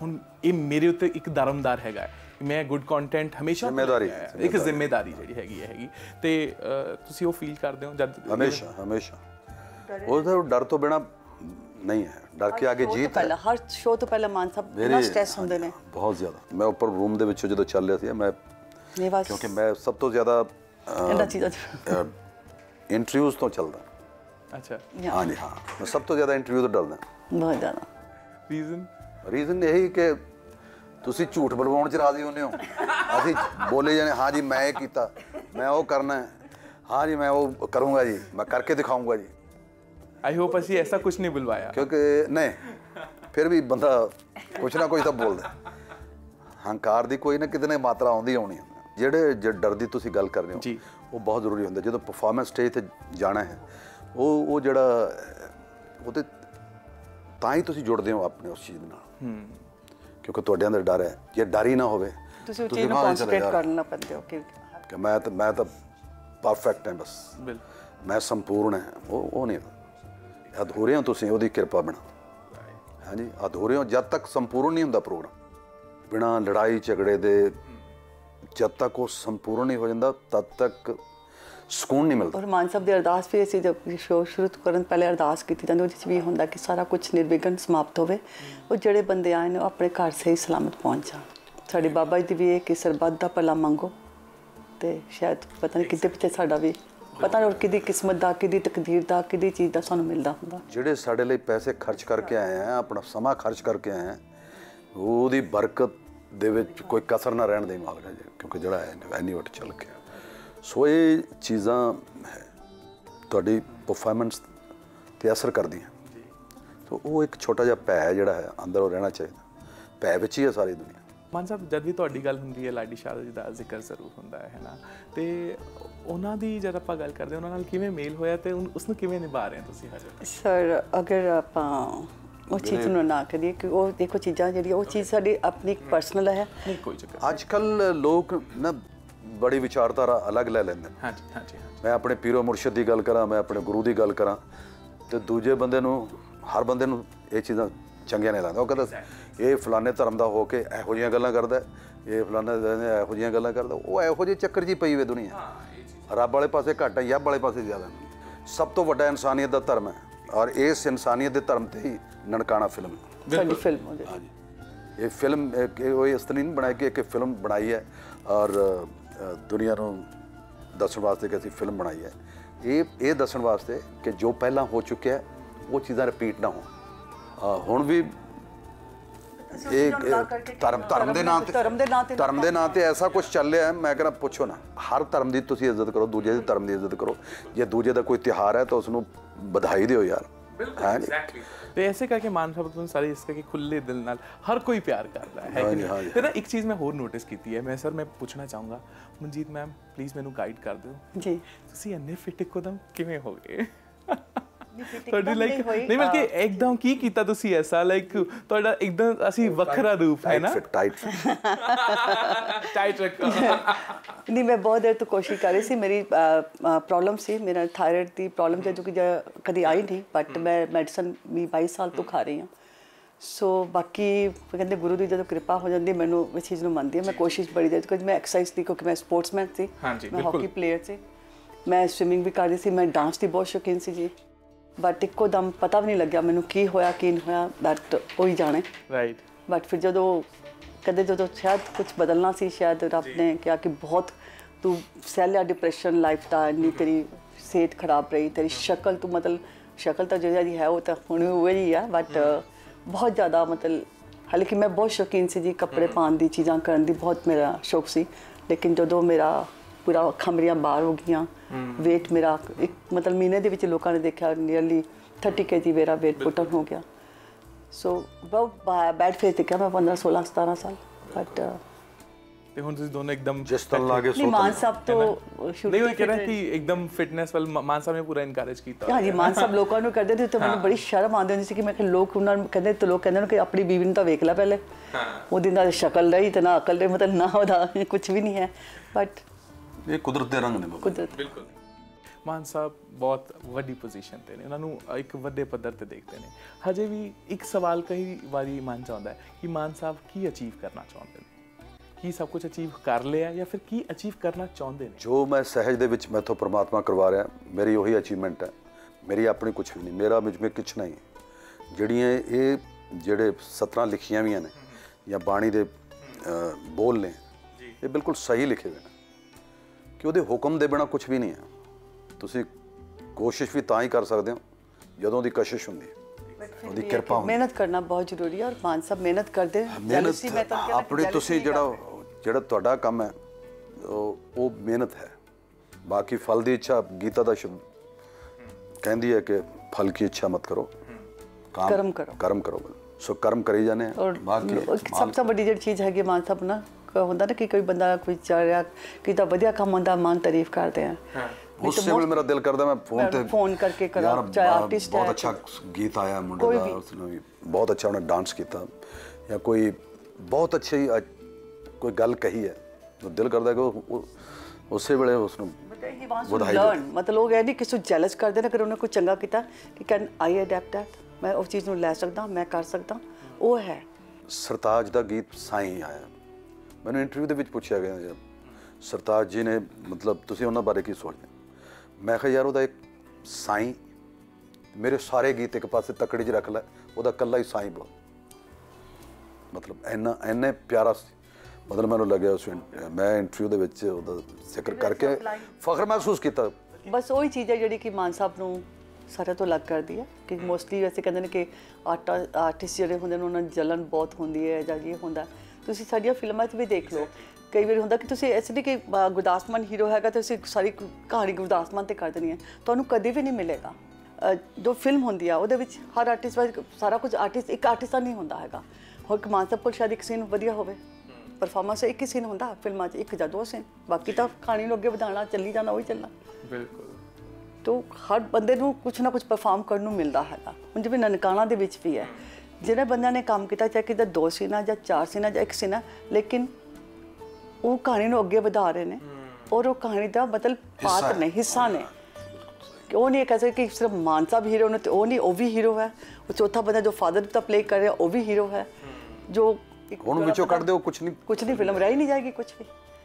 ਹੁਣ ਇਹ ਮੇਰੇ ਉੱਤੇ ਇੱਕ ਦਰਮਦਾਰ ਹੈਗਾ ਹੈ। ਕਿ ਮੈਂ ਗੁੱਡ ਕੰਟੈਂਟ ਹਮੇਸ਼ਾ ਜ਼ਿੰਮੇਵਾਰੀ, ਇੱਕ ਜ਼ਿੰਮੇਵਾਰੀ। ਜਿਹੜੀ ਹੈਗੀ ਹੈ ਹੈਗੀ। ਤੇ ਤੁਸੀਂ ਉਹ ਫੀਲ ਕਰਦੇ ਹੋ ਜਦ ਹਮੇਸ਼ਾ ਹਮੇਸ਼ਾ। ਉਹਦਾ ਡਰ ਤੋਂ ਬਿਨਾ ਨਹੀਂ ਹੈ। ਡਰ ਕੇ ਤੋਂ ਜੀਤ ਹੈ। ਪਹਿਲਾਂ ਹਰ ਸ਼ੋਅ ਤੋਂ ਪਹਿਲਾਂ ਮਾਨ ਸਾਹਿਬ ਇੰਨਾ ਸਟ੍ਰੈਸ ਹੁੰਦੇ ਨੇ। ਬਹੁਤ ਜ਼ਿਆਦਾ। ਮੈਂ ਉੱਪਰ ਰੂਮ ਦੇ ਵਿੱਚੋਂ ਜਦੋਂ ਚੱਲ ਰਿਹਾ ਸੀ ਮੈਂ ਕਿਉਂਕਿ ਮੈਂ ਸਭ ਤੋਂ ਜ਼ਿਆਦਾ ਇੰਟਰਵਿਊਜ਼ ਤੋਂ ਚੱਲਦਾ। ਅੱਛਾ। ਹਾਂਜੀ ਹਾਂ ਮੈਂ ਸਭ ਤੋਂ ਜ਼ਿਆਦਾ ਇੰਟਰਵਿਊ ਤੋਂ ਡਰਦਾ। ਬਹੁਤ ਜ਼ਿਆਦਾ। ਰੀਜ਼ਨ ਰੀਜ਼ਨ ਇਹੀ ਕਿ ਤੁਸੀਂ ਝੂਠ ਬਲਵਾਉਣ ਚ ਰਾਜ਼ੀ ਹੁੰਦੇ ਹੋ। ਅਸੀਂ ਬੋਲੇ ਜਾਣੇ ਹਾਂ ਜੀ ਮੈਂ ਇਹ ਕੀਤਾ ਮੈਂ ਉਹ ਕਰਨਾ ਹੈ। ਹਾਂ ਜੀ ਮੈਂ ਉਹ ਕਰੂੰਗਾ ਜੀ ਮੈਂ ਕਰਕੇ ਦਿਖਾਊਂਗਾ ਜੀ। ਆਈ ਹੋਪ ਅਸੀਂ ਐਸਾ ਕੁਝ ਨਹੀਂ ਬੁਲਵਾਇਆ। ਕਿਉਂਕਿ ਨਹੀਂ ਫਿਰ ਵੀ ਬੰਦਾ ਕੁਛ ਨਾ ਕੁਛ ਤਾਂ ਬੋਲਦਾ। ਹੰਕਾਰ ਦੀ ਕੋਈ ਨਾ ਕਿਤੇ ਨਾ ਮਾਤਰਾ ਆਉਂਦੀ ਆਉਣੀ ਹੈ ਜਿਹੜੇ ਜੇ ਡਰ ਦੀ ਤੁਸੀਂ ਗੱਲ ਕਰ ਰਹੇ ਹੋ। ਉਹ ਬਹੁਤ ਜ਼ਰੂਰੀ ਹੁੰਦਾ। ਜਦੋਂ ਪਰਫਾਰਮੈਂਸ ਸਟੇਜ ਤੇ ਜਾਣਾ ਹੈ ਉਹ ਉਹ ਜਿਹੜਾ ਉਹਦੇ ਤਾਂ ਹੀ ਤੁਸੀਂ ਜੁੜਦੇ ਹੋ ਆਪਣੇ ਉਸ ਚੀਜ਼ ਦੇ ਨਾਲ ਕਿਉਂਕਿ ਤੁਹਾਡੇ ਅੰਦਰ ਡਰ ਹੈ। ਜੇ ਡਰ ਹੀ ਨਾ ਹੋਵੇ ਤੁਸੀਂ ਉਹ ਚੀਜ਼ ਨੂੰ ਕਨਸੈਂਟਰੇਟ ਕਰਨਾ ਪੈਂਦੇ ਹੋ ਕਿ ਕਿ ਮੈਂ ਤਾਂ ਮੈਂ ਤਾਂ ਪਰਫੈਕਟ ਹਾਂ ਬਸ। ਬਿਲ ਮੈਂ ਸੰਪੂਰਨ ਹਾਂ। ਉਹ ਉਹ ਨਹੀਂ ਅਧੂਰੇ ਹੋ ਤੁਸੀਂ ਉਹਦੀ ਕਿਰਪਾ ਬਿਨਾ। ਹਾਂਜੀ ਅਧੂਰੇ ਹੋ ਜਦ ਤੱਕ ਸੰਪੂਰਨ ਨਹੀਂ ਹੁੰਦਾ ਪ੍ਰੋਗਰਾਮ। ਬਿਨਾ ਲੜਾਈ ਝਗੜੇ ਦੇ ਜਦ ਤੱਕ ਉਹ ਸੰਪੂਰਨ ਨਹੀਂ ਹੋ ਜਾਂਦਾ ਤਦ ਤੱਕ ਸਕੂਨ ਨਹੀਂ ਮਿਲਦਾ। ਔਰ ਮਾਨ ਸਾਹਿਬ ਦੀ ਅਰਦਾਸ ਵੀ ਅਸੀਂ ਜਦ ਸ਼ੋਅ ਸ਼ੁਰੂ ਕਰਨ ਪਹਿਲੇ ਅਰਦਾਸ ਕੀਤੀ ਜਾਂਦੀ ਉਹਦੇ ਵਿੱਚ ਵੀ ਹੁੰਦਾ ਕਿ ਸਾਰਾ ਕੁਝ ਨਿਰਵਿਘਨ ਸਮਾਪਤ ਹੋਵੇ। ਉਹ ਜਿਹੜੇ ਬੰਦੇ ਆਏ ਨੇ ਉਹ ਆਪਣੇ ਘਰ ਸਹੀ ਸਲਾਮਤ ਪਹੁੰਚ ਜਾਣ। ਸਾਡੇ ਬਾਬਾ ਜੀ ਦੀ ਵੀ ਇਹ ਕਿ ਸਰਬੱਤ ਦਾ ਭਲਾ ਮੰਗੋ। ਤੇ ਸ਼ਾਇਦ ਪਤਾ ਨਹੀਂ ਕਿਤੇ ਪਿੱਛੇ ਸਾਡਾ ਵੀ ਪਤਾ ਨਹੀਂ ਕਿਹਦੀ ਕਿਸਮਤ ਦਾ ਕਿਹਦੀ ਤਕਦੀਰ ਦਾ ਕਿਹਦੀ ਚੀਜ਼ ਦਾ ਸਾਨੂੰ ਮਿਲਦਾ ਹੁੰਦਾ। ਜਿਹੜੇ ਸਾਡੇ ਲਈ ਪੈਸੇ ਖਰਚ ਕਰਕੇ ਆਏ ਆ ਆਪਣਾ ਸਮਾਂ ਖਰਚ ਕਰਕੇ ਆਏ ਆ ਉਹਦੀ ਬਰਕਤ ਦੇ ਵਿੱਚ ਕੋਈ ਕਸਰ ਨਾ ਰਹਿਣ ਦੇ ਮਾਲਕ ਜੀ ਕਿਉਂਕਿ ਜਿਹੜਾ ਹੈ ਐਨੀ ਵਟ ਚੱਲ ਗਿਆ ਸੋ ਇਹ ਚੀਜ਼ਾਂ ਹੈ, ਤੁਹਾਡੀ ਪਰਫਾਰਮੈਂਸ ਤੇ ਅਸਰ ਕਰਦੀਆਂ। ਸੋ ਉਹ ਇੱਕ ਛੋਟਾ ਜਿਹਾ ਭੈ ਜਿਹੜਾ ਹੈ ਅੰਦਰ ਉਹ ਰਹਿਣਾ ਚਾਹੀਦਾ। ਭੈ ਵਿੱਚ ਹੀ ਹੈ ਸਾਰੀ ਦੁਨੀਆ। ਮਾਨ ਸਾਹਿਬ ਜਦ ਵੀ ਤੁਹਾਡੀ ਗੱਲ ਹੁੰਦੀ ਹੈ ਲਾਡੀ ਸ਼ਾਹ ਜੀ ਦਾ ਜ਼ਿਕਰ ਜ਼ਰੂਰ ਹੁੰਦਾ ਹੈ ਨਾ? ਤੇ ਉਹਨਾਂ ਦੀ ਜਦ ਆਪਾਂ ਗੱਲ ਕਰਦੇ ਹਾਂ, ਉਹਨਾਂ ਨਾਲ ਕਿਵੇਂ ਮੇਲ ਹੋਇਆ ਤੇ ਉਸ ਨੂੰ ਕਿਵੇਂ ਨਿਭਾ ਰਹੇ ਤੁਸੀਂ ਹਜੇ ਸਰ ਅਗਰ ਆਪਾਂ ਉਹ ਚੀਜ਼ ਨੂੰ ਨਾ ਕਰੀਏ ਕਿ ਉਹ ਦੇਖੋ ਚੀਜ਼ਾਂ ਜਿਹੜੀਆਂ ਉਹ ਚੀਜ਼ ਸਾਡੀ ਆਪਣੀ ਪਰਸਨਲ ਹੈ। ਨਹੀਂ ਕੋਈ ਚੱਕਰ ਅੱਜ ਕੱਲ ਲੋਕ ਨਾ ਬੜੀ ਵਿਚਾਰਧਾਰਾ ਅਲੱਗ ਲੈ ਲੈਂਦੇ ਨੇ। ਹਾਂਜੀ ਹਾਂਜੀ ਮੈਂ ਆਪਣੇ ਪੀਰੋ ਮੁਰਸ਼ਿਦ ਦੀ ਗੱਲ ਕਰਾਂ ਮੈਂ ਆਪਣੇ ਗੁਰੂ ਦੀ ਗੱਲ ਕਰਾਂ ਤੇ ਦੂਜੇ ਬੰਦੇ ਨੂੰ ਹਰ ਬੰਦੇ ਨੂੰ ਇਹ ਚੀਜ਼ਾਂ ਚੰਗੀਆਂ ਨਹੀਂ ਲੱਗਦੀਆਂ। ਉਹ ਕਹਿੰਦਾ ਇਹ ਫਲਾਣੇ ਧਰਮ ਦਾ ਹੋ ਕੇ ਇਹੋ ਜਿਹੀਆਂ ਗੱਲਾਂ ਕਰਦਾ ਹੈ, ਇਹ ਫਲਾਣੇ ਇਹੋ ਜਿਹੀਆਂ ਗੱਲਾਂ ਕਰਦਾ ਉਹ ਇਹੋ ਜਿਹੇ ਚੱਕਰ 'ਚ ਹੀ ਪਈ ਵੇ ਦੁਨੀਆ। ਰੱਬ ਵਾਲੇ ਪਾਸੇ ਘੱਟ ਹੈ ਯੱਬ ਵਾਲੇ ਪਾਸੇ ਜ਼ਿਆਦਾ ਹੈ। ਸਭ ਤੋਂ ਵੱਡਾ ਇਨਸਾਨੀਅਤ ਦਾ ਧਰਮ ਹੈ ਔਰ ਇਸ ਇਨਸਾਨੀਅਤ ਦੇ ਧਰਮ ਤੇ ਹੀ ਨਨਕਾਣਾ ਫਿਲਮ ਹੈ। ਸਾਡੀ ਫਿਲਮ ਉਹਦੇ ਹਾਂਜੀ। ਇਹ ਫਿਲਮ ਉਹ ਇਸ ਤਰ੍ਹਾਂ ਨਹੀਂ ਬਣਾਈ ਕਿ ਇੱਕ ਫਿਲਮ ਬਣਾਈ ਹੈ ਔਰ ਦੁਨੀਆ ਨੂੰ ਦੱਸਣ ਵਾਸਤੇ ਕਿ ਅਸੀਂ ਫਿਲਮ ਬਣਾਈ ਹੈ। ਇਹ ਇਹ ਦੱਸਣ ਵਾਸਤੇ ਕਿ ਜੋ ਪਹਿਲਾਂ ਹੋ ਚੁੱਕਿਆ ਉਹ ਚੀਜ਼ਾਂ ਰਿਪੀਟ ਨਾ ਹੋਣ। ਹੁਣ ਵੀ ਇਹ ਧਰਮ ਧਰਮ ਦੇ ਨਾਂ ਤੇ ਧਰਮ ਦੇ ਨਾਂ ਤੇ ਧਰਮ ਦੇ ਨਾਂ ਤੇ ਐਸਾ ਕੁਝ ਚੱਲ ਰਿਹਾ ਹੈ ਮੈਂ ਕਹਿੰਦਾ ਪੁੱਛੋ ਨਾ ਹਰ ਧਰਮ ਦੀ ਤੁਸੀਂ ਇੱਜ਼ਤ ਕਰੋ ਦੂਜੇ ਦੇ ਧਰਮ ਦੀ ਇੱਜ਼ਤ ਕਰੋ। ਜੇ ਦੂਜੇ ਦਾ ਕੋਈ ਤਿਹਾਰ ਹੈ ਤਾਂ ਉਸ ਨੂੰ ਵਧਾਈ ਦਿਓ ਯਾਰ। ਤੇ ਐਸੇ ਕਰਕੇ ਮਾਨ ਸਾਹਿਬ ਤੁਹਾਨੂੰ ਸਾਰੇ ਇਸ ਕਰਕੇ ਖੁੱਲੇ ਦਿਲ ਨਾਲ ਹਰ ਕੋਈ ਪਿਆਰ ਕਰਦਾ ਹੈ। ਤੇ ਨਾ ਇੱਕ ਚੀਜ਼ ਮੈਂ ਹੋਰ ਨੋਟਿਸ ਕੀਤੀ ਹੈ ਮੈਂ ਸਰ ਮੈਂ ਪੁੱਛਣਾ ਚਾਹੂੰਗਾ ਮਨਜੀਤ ਮੈਮ ਪਲੀਜ਼ ਮੈਨੂੰ ਗਾਈਡ ਕਰ ਦਿਓ। ਜੀ। ਤੁਸੀਂ ਇੰਨੇ ਫਿੱਟ ਇੱਕੋਦਮ ਕਿਵੇਂ ਹੋ ਗਏ? ਤੁਹਾਡੀ ਲਾਈਕ ਨਹੀਂ ਹੋਈ, ਨਹੀਂ ਬਲਕਿ ਇੱਕਦਮ ਕੀ ਕੀਤਾ ਤੁਸੀਂ ਐਸਾ? ਲਾਈਕ ਤੁਹਾਡਾ ਇੱਕਦਮ ਅਸੀਂ ਵੱਖਰਾ ਰੂਪ ਹੈ ਨਾ? ਟਾਈਟ ਟਾਈਟ ਰੱਖੋ ਨਹੀਂ ਮੈਂ ਬਹੁਤ ਦੇਰ ਤੋਂ ਕੋਸ਼ਿਸ਼ ਕਰ ਰਹੀ ਸੀ। ਮੇਰੀ ਪ੍ਰੋਬਲਮ ਸੀ। ਮੇਰਾ ਥਾਇਰਾਇਡ ਦੀ ਪ੍ਰੋਬਲਮ ਤੇ ਜੋ ਕਿ ਕਦੀ ਆਈ ਨਹੀਂ ਬਟ ਮੈਂ ਮੈਡੀਸਨ ਵੀ 22 ਸਾਲ ਤੋਂ ਖਾ ਰਹੀ ਹਾਂ। ਸੋ ਬਾਕੀ ਕਹਿੰਦੇ ਗੁਰੂ ਦੀ ਜਦੋਂ ਕਿਰਪਾ ਹੋ ਜਾਂਦੀ ਮੈਨੂੰ ਇਸ ਚੀਜ਼ ਨੂੰ ਮੰਨਦੀ ਹਾਂ। ਮੈਂ ਕੋਸ਼ਿਸ਼ ਬੜੀ ਦੇਰ ਕਿਉਂਕਿ ਮੈਂ ਐਕਸਰਸਾਈਜ਼ ਦੀ ਕਿਉਂਕਿ ਮੈਂ ਸਪੋਰਟਸਮੈਨ ਸੀ। ਹਾਂਜੀ, ਮੈਂ। ਹਾਕੀ ਪਲੇਅਰ ਸੀ। ਮੈਂ ਸਵਿਮਿੰਗ ਵੀ ਕਰ ਰਹੀ ਸੀ ਮੈਂ ਡਾਂਸ ਦੀ ਬਹੁਤ ਸ਼ੌਕੀਨ ਸੀ ਜੀ। ਬਟ ਇੱਕੋ ਦਮ ਪਤਾ ਵੀ ਨਹੀਂ ਲੱਗਿਆ ਮੈਨੂੰ ਕੀ ਹੋਇਆ ਕੀ ਨਹੀਂ ਹੋਇਆ ਦੈਟ ਉਹੀ ਜਾਣੇ। ਰਾਈਟ ਬਟ ਫਿਰ ਜਦੋਂ ਕਦੇ ਜਦੋਂ ਸ਼ਾਇਦ ਕੁਝ ਬਦਲਣਾ ਸੀ ਸ਼ਾਇਦ ਰੱਬ ਨੇ ਕਿਹਾ ਕਿ ਬਹੁਤ ਤੂੰ ਸਹਿ ਲਿਆ ਡਿਪਰੈਸ਼ਨ ਲਾਈਫ ਦਾ ਇੰਨੀ ਤੇਰੀ ਸਿਹਤ ਖਰਾਬ ਰਹੀ ਤੇਰੀ ਸ਼ਕਲ ਤੂੰ ਮਤਲਬ ਸ਼ਕਲ ਤਾਂ ਜਿਹੜਾ ਹੈ ਉਹ ਤਾਂ ਹੁਣ ਉਹ ਹੀ ਆ ਬਟ ਬਹੁਤ ਜ਼ਿਆਦਾ ਮਤਲਬ ਹਾਲਾਂਕਿ ਮੈਂ ਬਹੁਤ ਸ਼ੌਕੀਨ ਸੀ ਜੀ ਕੱਪੜੇ ਪਾਉਣ ਦੀ ਚੀਜ਼ਾਂ ਕਰਨ ਦੀ ਬਹੁਤ ਮੇਰਾ ਸ਼ੌਕ ਸੀ। ਲੇਕਿਨ ਜਦੋਂ ਮੇਰਾ ਪੂਰਾ ਅੱਖਾਂ ਮੇਰੀਆਂ ਬਾਹਰ ਹੋ ਗਈਆਂ weight ਮੇਰਾ ਇੱਕ ਮਤਲਬ ਮਹੀਨੇ ਦੇ ਵਿੱਚ ਲੋਕਾਂ ਨੇ ਦੇਖਿਆ ਨੀਅਰਲੀ 30 ਕੇਜੀ ਮੇਰਾ weight ਪੁੱਟ ਹੋ ਗਿਆ। ਸੋ ਬਹੁਤ ਬੈਡ ਫੇਸ ਦੇਖਿਆ ਮੈਂ 15 16 17 ਸਾਲ। ਬਟ ਤੇ ਹੁਣ ਤੁਸੀਂ ਦੋਨੋਂ ਇੱਕਦਮ ਜਿਸ ਤਰ੍ਹਾਂ ਲਾਗੇ ਨਹੀਂ ਸੋ ਮਾਨ ਸਾਹਿਬ ਤੋਂ ਸ਼ੁਰੂ ਨਹੀਂ ਉਹ ਤੋਂ ਕਹਿ ਰਿਹਾ ਫਿਰ- ਕਿ ਇੱਕਦਮ ਫਿਟਨੈਸ ਵੱਲ ਮਾਨ ਸਾਹਿਬ ਨੇ ਪੂਰਾ ਇਨਕਰੇਜ ਕੀਤਾ ਹਾਂਜੀ ਮਾਨ ਸਾਹਿਬ ਲੋਕਾਂ ਨੂੰ ਕਰਦੇ ਸੀ ਤੇ ਮੈਨੂੰ ਬੜੀ ਸ਼ਰਮ ਆਉਂਦੀ ਹੁੰਦੀ ਸੀ ਕਿ ਮੈਂ ਕਿ ਲੋਕ ਉਹਨਾਂ ਨੂੰ ਕਹਿੰਦੇ ਤੇ ਲੋਕ ਕਹਿੰਦੇ ਨੇ ਕਿ ਆਪਣੀ ਬੀਵੀ ਨੂੰ ਤਾਂ ਵੇਖ ਲੈ ਪਹਿਲੇ। ਉਹ ਦਿਨ ਦਾ ਸ਼ਕਲ ਰਹੀ ਤੇ ਨਾ ਅਕਲ ਰਹੀ ਮਤਲਬ ਨਾ ਉਹਦਾ ਕੁਝ ਵੀ ਨਹੀਂ ਹੈ। ਬਟ ਇਹ ਕੁਦਰਤ ਦੇ ਰੰਗ ਨੇ ਕੁਦਰਤ। ਬਿਲਕੁਲ। ਮਾਨ ਸਾਹਿਬ ਬਹੁਤ ਵੱਡੀ ਪੋਜੀਸ਼ਨ ਤੇ ਨੇ। ਉਹਨਾਂ ਨੂੰ ਇੱਕ ਵੱਡੇ ਪੱਧਰ ਤੇ ਦੇਖਦੇ ਨੇ। ਹਜੇ ਵੀ ਇੱਕ ਸਵਾਲ ਕਈ ਵਾਰੀ ਮਨ ਚ ਆਉਂਦਾ ਹੈ ਕਿ ਮਾਨ ਸਾਹਿਬ ਕੀ ਅਚੀਵ ਕਰਨਾ ਚਾਹੁੰਦੇ ਨੇ? ਕੀ ਸਭ ਕੁਝ ਅਚੀਵ ਕਰ ਲਿਆ ਜਾਂ ਫਿਰ ਕੀ ਅਚੀਵ ਕਰਨਾ ਚਾਹੁੰਦੇ ਨੇ? ਜੋ ਮੈਂ ਸਹਿਜ ਦੇ ਵਿੱਚ ਮੈਥੋਂ ਪ੍ਰਮਾਤਮਾ ਕਰਵਾ ਰਿਹਾ ਮੇਰੀ ਉਹੀ ਅਚੀਵਮੈਂਟ ਹੈ। ਮੇਰੀ ਆਪਣੀ ਕੁਝ ਵੀ ਨਹੀਂ ਮੇਰਾ ਮੁਝ ਵਿੱਚ ਕੁਛ ਨਹੀਂ। ਜਿਹੜੀਆਂ ਇਹ ਜਿਹੜੇ ਸਤਰਾਂ ਲਿਖੀਆਂ ਵੀਆਂ ਨੇ ਜਾਂ ਬਾਣੀ ਦੇ ਬੋਲ ਨੇ ਇਹ ਬਿਲਕੁਲ ਸਹੀ ਲਿਖੇ ਹੋਏ ਨੇ। ਕਿ ਉਹਦੇ ਹੁਕਮ ਦੇ ਬਿਨਾ ਕੁਝ ਵੀ ਨਹੀਂ ਹੈ। ਤੁਸੀਂ ਕੋਸ਼ਿਸ਼ ਵੀ ਤਾਂ ਹੀ ਕਰ ਸਕਦੇ ਹੋ ਜਦੋਂ ਦੀ ਕਸ਼ਿਸ਼ ਹੁੰਦੀ ਹੈ। ਉਹਦੀ ਕਿਰਪਾ ਹੁੰਦੀ ਹੈ। ਮਿਹਨਤ ਕਰਨਾ ਬਹੁਤ ਜ਼ਰੂਰੀ ਹੈ ਔਰ ਮਾਨ ਸਾਹਿਬ ਮਿਹਨਤ ਕਰਦੇ ਮੈਂ ਮਿਹਨਤ ਤਾਂ ਕਹਿੰਦਾ ਆਪਣੀ ਤੁਸੀਂ ਜਿਹੜਾ ਜਿਹੜਾ ਤੁਹਾਡਾ ਕੰਮ ਹੈ ਉਹ ਉਹ ਮਿਹਨਤ ਹੈ। ਬਾਕੀ ਫਲ ਦੀ ਇੱਛਾ ਗੀਤਾ ਦਾ ਸ਼ਬਦ ਕਹਿੰਦੀ ਹੈ ਕਿ ਫਲ ਕੀ ਇੱਛਾ ਮਤ ਕਰੋ। ਕੰਮ ਕਰਮ ਕਰੋ। ਕਰਮ ਕਰੋ ਸੋ ਕਰਮ ਕਰੀ ਜਾਣੇ ਆ। ਔਰ ਬਾਕੀ ਸਭ ਤੋਂ ਵੱਡੀ ਜਿਹੜੀ ਚੀਜ਼ ਹੈਗੀ ਮਾਨ ਸਾਹਿਬ ਨਾ ਕ- ਹੁੰਦਾ ਨਾ ਕਿ ਕੋਈ ਬੰਦਾ ਕੋਈ ਚੱਲ ਰਿਹਾ ਕਿਤਾ ਵਧੀਆ ਕੰਮ ਹੁੰਦਾ ਮਾਨ ਤਾਰੀਫ ਕਰਦੇ ਆ। ਉਸ ਵੇਲੇ ਮੇਰਾ ਦਿਲ ਕਰਦਾ ਮੈਂ ਫੋਨ ਮੈਂ ਤੇ phone ਕਰਕੇ ਕਰਾਂ, ਯਾਰ, ਚਾਹੇ ਬ- artist ਬਹੁਤ ਹੈ, ਅੱਛਾ ਗੀਤ ਆਇਆ ਮੁੰਡੇ ਕੋਈ ਦਾ ਵੀ। ਉਸਨੇ ਵੀ ਬਹੁਤ ਅੱਛਾ ਉਹਨੇ ਡਾਂਸ ਕੀਤਾ। ਜਾਂ ਕੋਈ ਗੱਲ ਕਹੀ ਹੈ ਤਾਂ ਦਿਲ ਕਰਦਾ ਕਿ ਉਹ- ਉਹ- ਉਸੇ ਵੇਲੇ ਉਸ ਨੂੰ ਵਧਾਈ। ਲਰਨ ਮਤਲਬ ਲੋਕ ਇਹ ਨਹੀਂ ਕਿਸੇ ਨੂੰ ਜੈਲਸ ਕਰਦੇ ਨੇ ਕਿ ਉਹਨੇ ਕੋਈ ਚੰਗਾ ਕੀਤਾ ਕਿ ਕੈਨ ਆਈ ਅਡੈਪਟ ਦੈਟ ਮੈਂ ਉਸ ਚੀਜ਼ ਨੂੰ ਲੈ ਸਕਦਾ ਮੈਂ ਕਰ ਸਕਦਾ। ਉਹ ਹੈ। ਸਰਤਾਜ ਦਾ ਗੀਤ ਸਾਈਂ ਆਇਆ। ਮੈਨੂੰ ਇੰਟਰਵਿਊ ਦੇ ਵਿੱਚ ਪੁੱਛਿਆ ਗਿਆ ਯਾਰ ਸਰਤਾਜ ਜੀ ਨੇ ਮਤਲਬ ਤੁਸੀਂ ਉਹਨਾਂ ਬਾਰੇ ਕੀ ਸੋਚਦੇ? ਮੈਂ ਕਿਹਾ ਯਾਰ ਉਹਦਾ ਇੱਕ ਸਾਈਂ ਮੇਰੇ ਸਾਰੇ ਗੀਤ ਇੱਕ ਪਾਸੇ ਤਕੜੀ 'ਚ ਰੱਖ ਲੈ ਉਹਦਾ ਕੱਲਾ ਹੀ ਸਾਈਂ ਬਹੁਤ ਮਤਲਬ ਇੰਨਾ ਇੰਨੇ ਪਿਆਰਾ ਸੀ ਮਤਲਬ ਮੈਨੂੰ ਲੱਗਿਆ ਉਸ ਮੈਂ ਇੰਟਰਵਿਊ ਦੇ ਵਿੱਚ ਉਹਦਾ ਜ਼ਿਕਰ ਕਰਕੇ ਫਖਰ ਮਹਿਸੂਸ ਕੀਤਾ। ਬਸ ਉਹੀ ਚੀਜ਼ ਹੈ ਜਿਹੜੀ ਕਿ ਮਾਨ ਸਾਹਿਬ ਨੂੰ ਸਾਰਿਆਂ ਤੋਂ ਅਲੱਗ ਕਰਦੀ ਹੈ ਕਿ ਮੋਸਟਲੀ ਵੈਸੇ ਕਹਿੰਦੇ ਨੇ ਕਿ ਆਰਟਾ ਆਰਟਿਸਟ ਜਿਹੜੇ ਹੁੰਦੇ ਨੇ ਉਹਨਾਂ ਨੂੰ ਜਲਨ ਬਹੁਤ ਹੁੰਦੀ ਹੈ ਜਾਂ ਇਹ ਹੁੰਦਾ। ਤੁਸੀਂ ਸਾਡੀਆਂ ਫਿਲਮਾਂ 'ਚ ਵੀ ਦੇਖ ਲਓ। ਕਈ ਵਾਰ ਹੁੰਦਾ ਕਿ ਤੁਸੀਂ ਐਸੇ ਨਹੀਂ ਕਿ ਅ, ਗੁਰਦਾਸ ਮਾਨ ਹੀਰੋ ਹੈਗਾ ਤੇ ਤੁਸੀਂ ਸਾਰੀ ਕਹਾਣੀ ਗੁਰਦਾਸ ਮਾਨ ਤੇ ਕਰ ਦੇਣੀ ਹੈ। ਤੁਹਾਨੂੰ ਕਦੇ ਵੀ ਨਹੀਂ ਮਿਲੇਗਾ। ਜੋ ਫਿਲਮ ਹੁੰਦੀ ਆ ਉਹਦੇ ਵਿੱਚ ਹਰ ਆਰਟਿਸਟ ਸਾਰਾ ਕੁਝ ਆਰਟਿਸਟ ਇੱਕ ਆਰਟਿਸਟ ਨਹੀਂ ਹੁੰਦਾ ਹੈਗਾ। ਹੋਰ ਕਿ ਮਾਨ ਸਾਹਿਬ ਕੋਲ ਸ਼ਾਇਦ ਇੱਕ ਸੀਨ ਵਧੀਆ ਹੋਵੇ। ਪਰਫਾਰਮੈਂਸ ਇੱਕ ਹੀ ਸੀਨ ਹੁੰਦਾ ਫਿਲਮਾਂ 'ਚ ਇੱਕ ਜਾਂ ਦੋ ਸੀਨ ਬਾਕੀ ਤਾਂ ਕਹਾਣੀ ਨੂੰ ਅੱਗੇ ਵਧਾਉਣਾ ਚੱਲੀ ਜਾਣਾ ਉਹੀ ਚੱਲਣਾ। ਬਿਲਕੁਲ। ਤੋ ਹਰ ਬੰਦੇ ਨੂੰ ਕੁਝ ਨਾ ਕੁਝ ਪਰਫਾਰਮ ਕਰਨ ਨੂੰ ਮਿਲਦਾ ਹੈਗਾ। ਹੁਣ ਜਿਵੇਂ ਨਨਕਾਣਾ ਦੇ ਵਿੱਚ ਵੀ ਹੈ। ਜਿਹੜੇ ਬੰਦਿਆਂ ਨੇ ਕੰਮ ਕੀਤਾ ਚਾਹੇ ਕਿਤੇ ਦੋ ਸੀਨਾ ਜਾਂ ਚਾਰ ਸੀਨਾ ਜਾਂ ਇੱਕ ਸੀਨਾ ਲੇਕਿਨ ਉਹ ਕਹਾਣੀ ਨੂੰ ਅੱਗੇ ਵਧਾ ਰਹੇ ਨੇ ਔਰ ਉਹ ਕਹਾਣੀ ਦਾ ਮਤਲਬ ਪਾਤ ਨੇ। ਹਿੱਸਾ ਨੇ। ਉਹ ਨਹੀਂ ਕਹਿ ਸਕਦੇ ਕਿ ਸਿਰਫ ਮਾਨ ਸਾਹਿਬ ਹੀਰੋ ਨੇ ਤੇ ਉਹ ਨਹੀਂ ਉਹ ਵੀ ਹੀਰੋ ਹੈ। ਉਹ ਚੌਥਾ ਬੰਦਾ ਜੋ ਫਾਦਰ ਦਾ ਪਲੇ ਕਰ ਰਿਹਾ ਉਹ ਵੀ ਹੀਰੋ ਹੈ। ਜੋ ਇੱਕ ਉਹਨੂੰ ਵਿੱਚੋਂ ਕੱਢ ਦਿਓ ਕੁਝ ਨਹੀਂ ਕੁਝ ਨਹੀਂ ਫਿਲਮ ਰਹਿ ਹੀ ਨਹੀਂ ਜਾਏਗੀ ਕੁਝ ਵੀ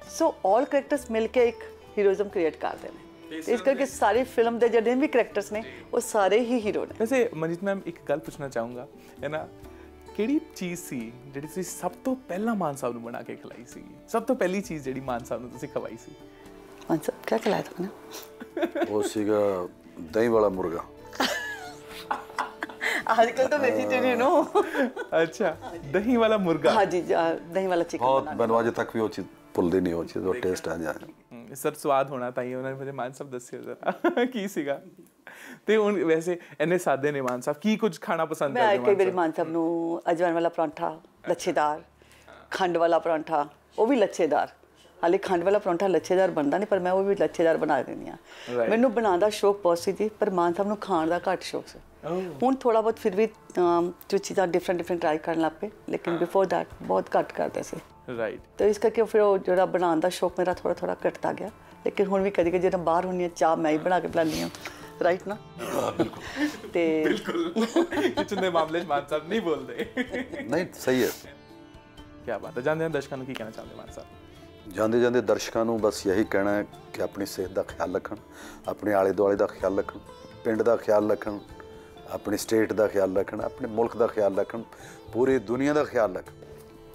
ਸੋ ਆਲ ਕੈਰੈਕਟਰਸ ਮਿਲ ਕੇ ਇੱਕ ਹੀਰੋਇਜ਼ਮ ਕ੍ਰੀਏਟ ਕਰਦੇ ਨੇ ਤੇ ਇਸ ਕਰਕੇ ਸਾਰੀ ਫਿਲਮ ਦੇ ਜਿਹੜੇ ਵੀ ਕੈਰੈਕਟਰਸ ਨੇ ਉਹ ਸਾਰੇ ਹੀ ਹੀਰੋ ਨੇ ਵੈਸੇ ਮਨਜੀਤ ਮੈਮ ਇੱਕ ਗੱਲ ਪੁੱਛਣਾ ਚਾਹੂੰਗਾ ਹੈ ਨਾ ਕਿਹੜੀ ਚੀਜ਼ ਸੀ ਜਿਹੜੀ ਤੁਸੀਂ ਸਭ ਤੋਂ ਪਹਿਲਾਂ ਮਾਨ ਸਾਹਿਬ ਨੂੰ ਬਣਾ ਕੇ ਖਿਲਾਈ ਸੀ ਸਭ ਤੋਂ ਪਹਿਲੀ ਚੀਜ਼ ਜਿਹੜੀ ਮਾਨ ਸਾਹਿਬ ਨੂੰ ਤੁਸੀਂ ਖਵਾਈ ਸੀ ਮਨਸਬ ਕੀ ਖਿਲਾਇਆ ਤੁਹਾਨੂੰ ਉਹ ਸੀਗਾ ਦਹੀਂ ਵਾਲਾ ਮੁਰਗਾ ਤਾਂ ਵੈਜੀਟੇਰੀਅਨ ਹੋ ਅੱਛਾ ਦਹੀਂ ਵਾਲਾ ਮੁਰਗਾ ਹਾਂਜੀ ਜਾ- ਦਹੀਂ ਵਾਲਾ ਚਿਕਨ ਬਹੁਤ ਮੈਨੂੰ ਅਜੇ ਤੱਕ ਵੀ ਉਹ ਚੀਜ਼ ਭੁੱਲਦੀ ਨਹੀਂ ਉਹ ਚੀਜ਼ ਉਹ ਟੇਸਟ ਆ ਹਮ, ਸਰ ਸਵਾਦ ਹੋਣਾ ਤਾਂ ਹੀ ਉਹਨਾਂ ਨੇ ਮੇਰੇ ਮਾਨ ਸਾਹਿਬ ਦੱਸਿਓ ਜ਼ਰਾ ਕੀ ਸੀਗਾ ਤੇ ਹੁਣ ਵੈਸੇ ਇੰਨੇ ਸਾਦੇ ਨੇ ਮਾਨ ਸਾਹਿਬ ਕੀ ਕੁਝ ਖਾਣਾ ਪਸੰਦ ਮੈਂ ਕਰਦੇ ਕਈ ਮਾਨ ਵਾਰੀ ਸਾਹਿਬ ਮਾਨ ਸਾਹਿਬ ਨੂੰ ਅਜਵਾਇਣ ਵਾਲਾ ਪਰੌਂਠਾ ਲੱਛੇਦਾਰ ਖੰਡ ਵਾਲਾ ਪਰੌਂਠਾ ਉਹ ਵੀ ਲੱਛੇਦਾਰ ਹਾਲੇ ਖੰਡ ਵਾਲਾ ਪਰੌਂਠਾ ਲੱਛੇਦਾਰ ਬਣਦਾ ਨਹੀਂ ਪਰ ਮੈਂ ਉਹ ਵੀ ਲੱਛੇਦਾਰ ਬਣਾ ਦਿੰਦੀ ਆ. ਮੈਨੂੰ ਬਣਾਉਣ ਦਾ ਸ਼ੌਕ ਬਹੁਤ ਸੀ ਜੀ ਪਰ ਮਾਨ ਸਾਹਿਬ ਨੂੰ ਖਾਣ ਦਾ ਘੱਟ ਸ਼ੌਕ ਸੀ ਹੁਣ ਥੋੜਾ ਬਹੁਤ ਫਿਰ ਵੀ ਜੋ ਚੀਜ਼ਾਂ ਡਿਫਰੈਂਟ ਡਿਫਰੈਂਟ ਟਰਾਈ ਕਰਨ ਲੱਗ ਪਏ ਲੇਕਿਨ ਬਿਫੋਰ ਦੈਟ ਬਹੁਤ ਘੱਟ ਕਰਦੇ ਸੀ। ਰਾਈਟ ਤੇ ਇਸ ਕਰਕੇ ਫਿਰ ਉਹ ਜਿਹੜਾ ਬਣਾਉਣ ਦਾ ਸ਼ੌਕ ਮੇਰਾ ਥੋੜਾ ਥੋੜਾ ਘਟਦਾ ਗਿਆ। ਲੇਕਿਨ ਹੁਣ ਵੀ ਕਦੀ ਕਦੀ ਜਦੋਂ ਬਾਹਰ ਹੁੰਨੀ ਆ ਚਾਹ ਮੈਂ ਹੀ ਬਣਾ ਕੇ ਪਿਲਾਉਂਦੀ ਹਾਂ ਰਾਈਟ ਨਾ? ਤੇ ਬਿਲਕੁਲ। ਕਿਚਨ ਦੇ ਮਾਮਲੇ 'ਚ ਮਾਨ ਸਾਹਿਬ ਨਹੀਂ ਬੋਲਦੇ। ਨਹੀਂ ਸਹੀ ਹੈ। ਕੀ ਬਾਤ ਹੈ। ਜਾਣਦੇ ਹਾਂ ਦਰਸ਼ਕਾਂ ਨੂੰ ਕੀ ਕਹਿਣਾ ਚਾਹੁੰਦੇ ਮਾਨ ਸਾਹਿਬ? ਜਾਂਦੇ ਜਾਂਦੇ ਦਰਸ਼ਕਾਂ ਨੂੰ ਬਸ ਇਹੀ ਕਹਿਣਾ ਹੈ ਕਿ ਆਪਣੀ ਸਿਹਤ ਦਾ ਖਿਆਲ ਰੱਖਣ ਆਪਣੇ ਆਲੇ ਦੁਆਲੇ ਦਾ ਖਿਆਲ ਰੱਖਣ ਪਿੰਡ ਦਾ ਖਿਆਲ ਰੱਖਣ ਆਪਣੀ ਸਟੇਟ ਦਾ ਖਿਆਲ ਰੱਖਣ ਆਪਣੇ ਮੁਲਕ ਦਾ ਖਿਆਲ ਰੱਖਣ ਪੂਰੀ ਦੁਨੀਆ ਦਾ ਖਿਆਲ ਰੱਖਣ।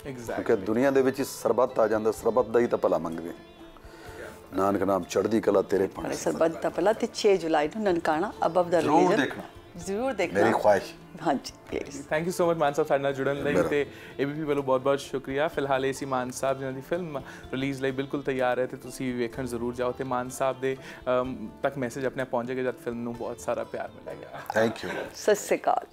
ਐਗਜ਼ੈਕਟ ਕਿਉਂਕਿ ਦੁਨੀਆ ਦੇ ਵਿੱਚ ਸਰਬੱਤ ਆ ਜਾਂਦਾ ਸਰਬੱਤ ਦਾ ਹੀ ਤਾਂ ਭਲਾ ਮੰਗਦੇ। ਨਾਨਕ ਨਾਮ ਚੜ੍ਹਦੀ ਕਲਾ ਤੇਰੇ ਪਾਣੀ ਸਰਬੱਤ ਦਾ ਪਹਿਲਾ ਤੇ 6 ਜੁਲਾਈ ਨੂੰ ਨਨਕਾਣਾ ਅਬਵ ਦਾ ਜ਼ਰੂਰ ਦੇਖਣਾ। ਜ਼ਰੂਰ ਦੇਖਣਾ। ਮੇਰੀ ਖੁਆਇਸ਼। ਹਾਂਜੀ yes. Thank you so much Maan Sahib ਸਾਡੇ ਨਾਲ ਜੁੜਨ ਲਈ ਤੇ ਏਬੀਪੀ ਵੱਲੋਂ ਬਹੁਤ-ਬਹੁਤ ਸ਼ੁਕਰੀਆ। ਫਿਲਹਾਲ ਏਸੀ ਮਾਨ ਸਾਹਿਬ ਜਿਨ੍ਹਾਂ ਦੀ ਫਿਲਮ ਰਿਲੀਜ਼ ਲਈ ਬਿਲਕੁਲ ਤਿਆਰ ਹੈ ਤੇ ਤੁਸੀਂ ਵੇਖਣ ਜ਼ਰੂਰ ਜਾਓ ਤੇ ਮਾਨ ਸਾਹਿਬ ਦੇ ਤੱਕ ਮੈਸੇਜ ਆਪਣੇ ਆਪ ਪਹੁੰਚੇਗਾ ਜਦ ਫਿਲਮ ਨੂੰ ਬਹੁਤ ਸਾਰਾ ਪਿਆਰ ਮਿਲੇਗਾ। ਥੈਂਕ ਯੂ ਸਤਿ ਸ਼੍ਰੀ ਅਕਾਲ।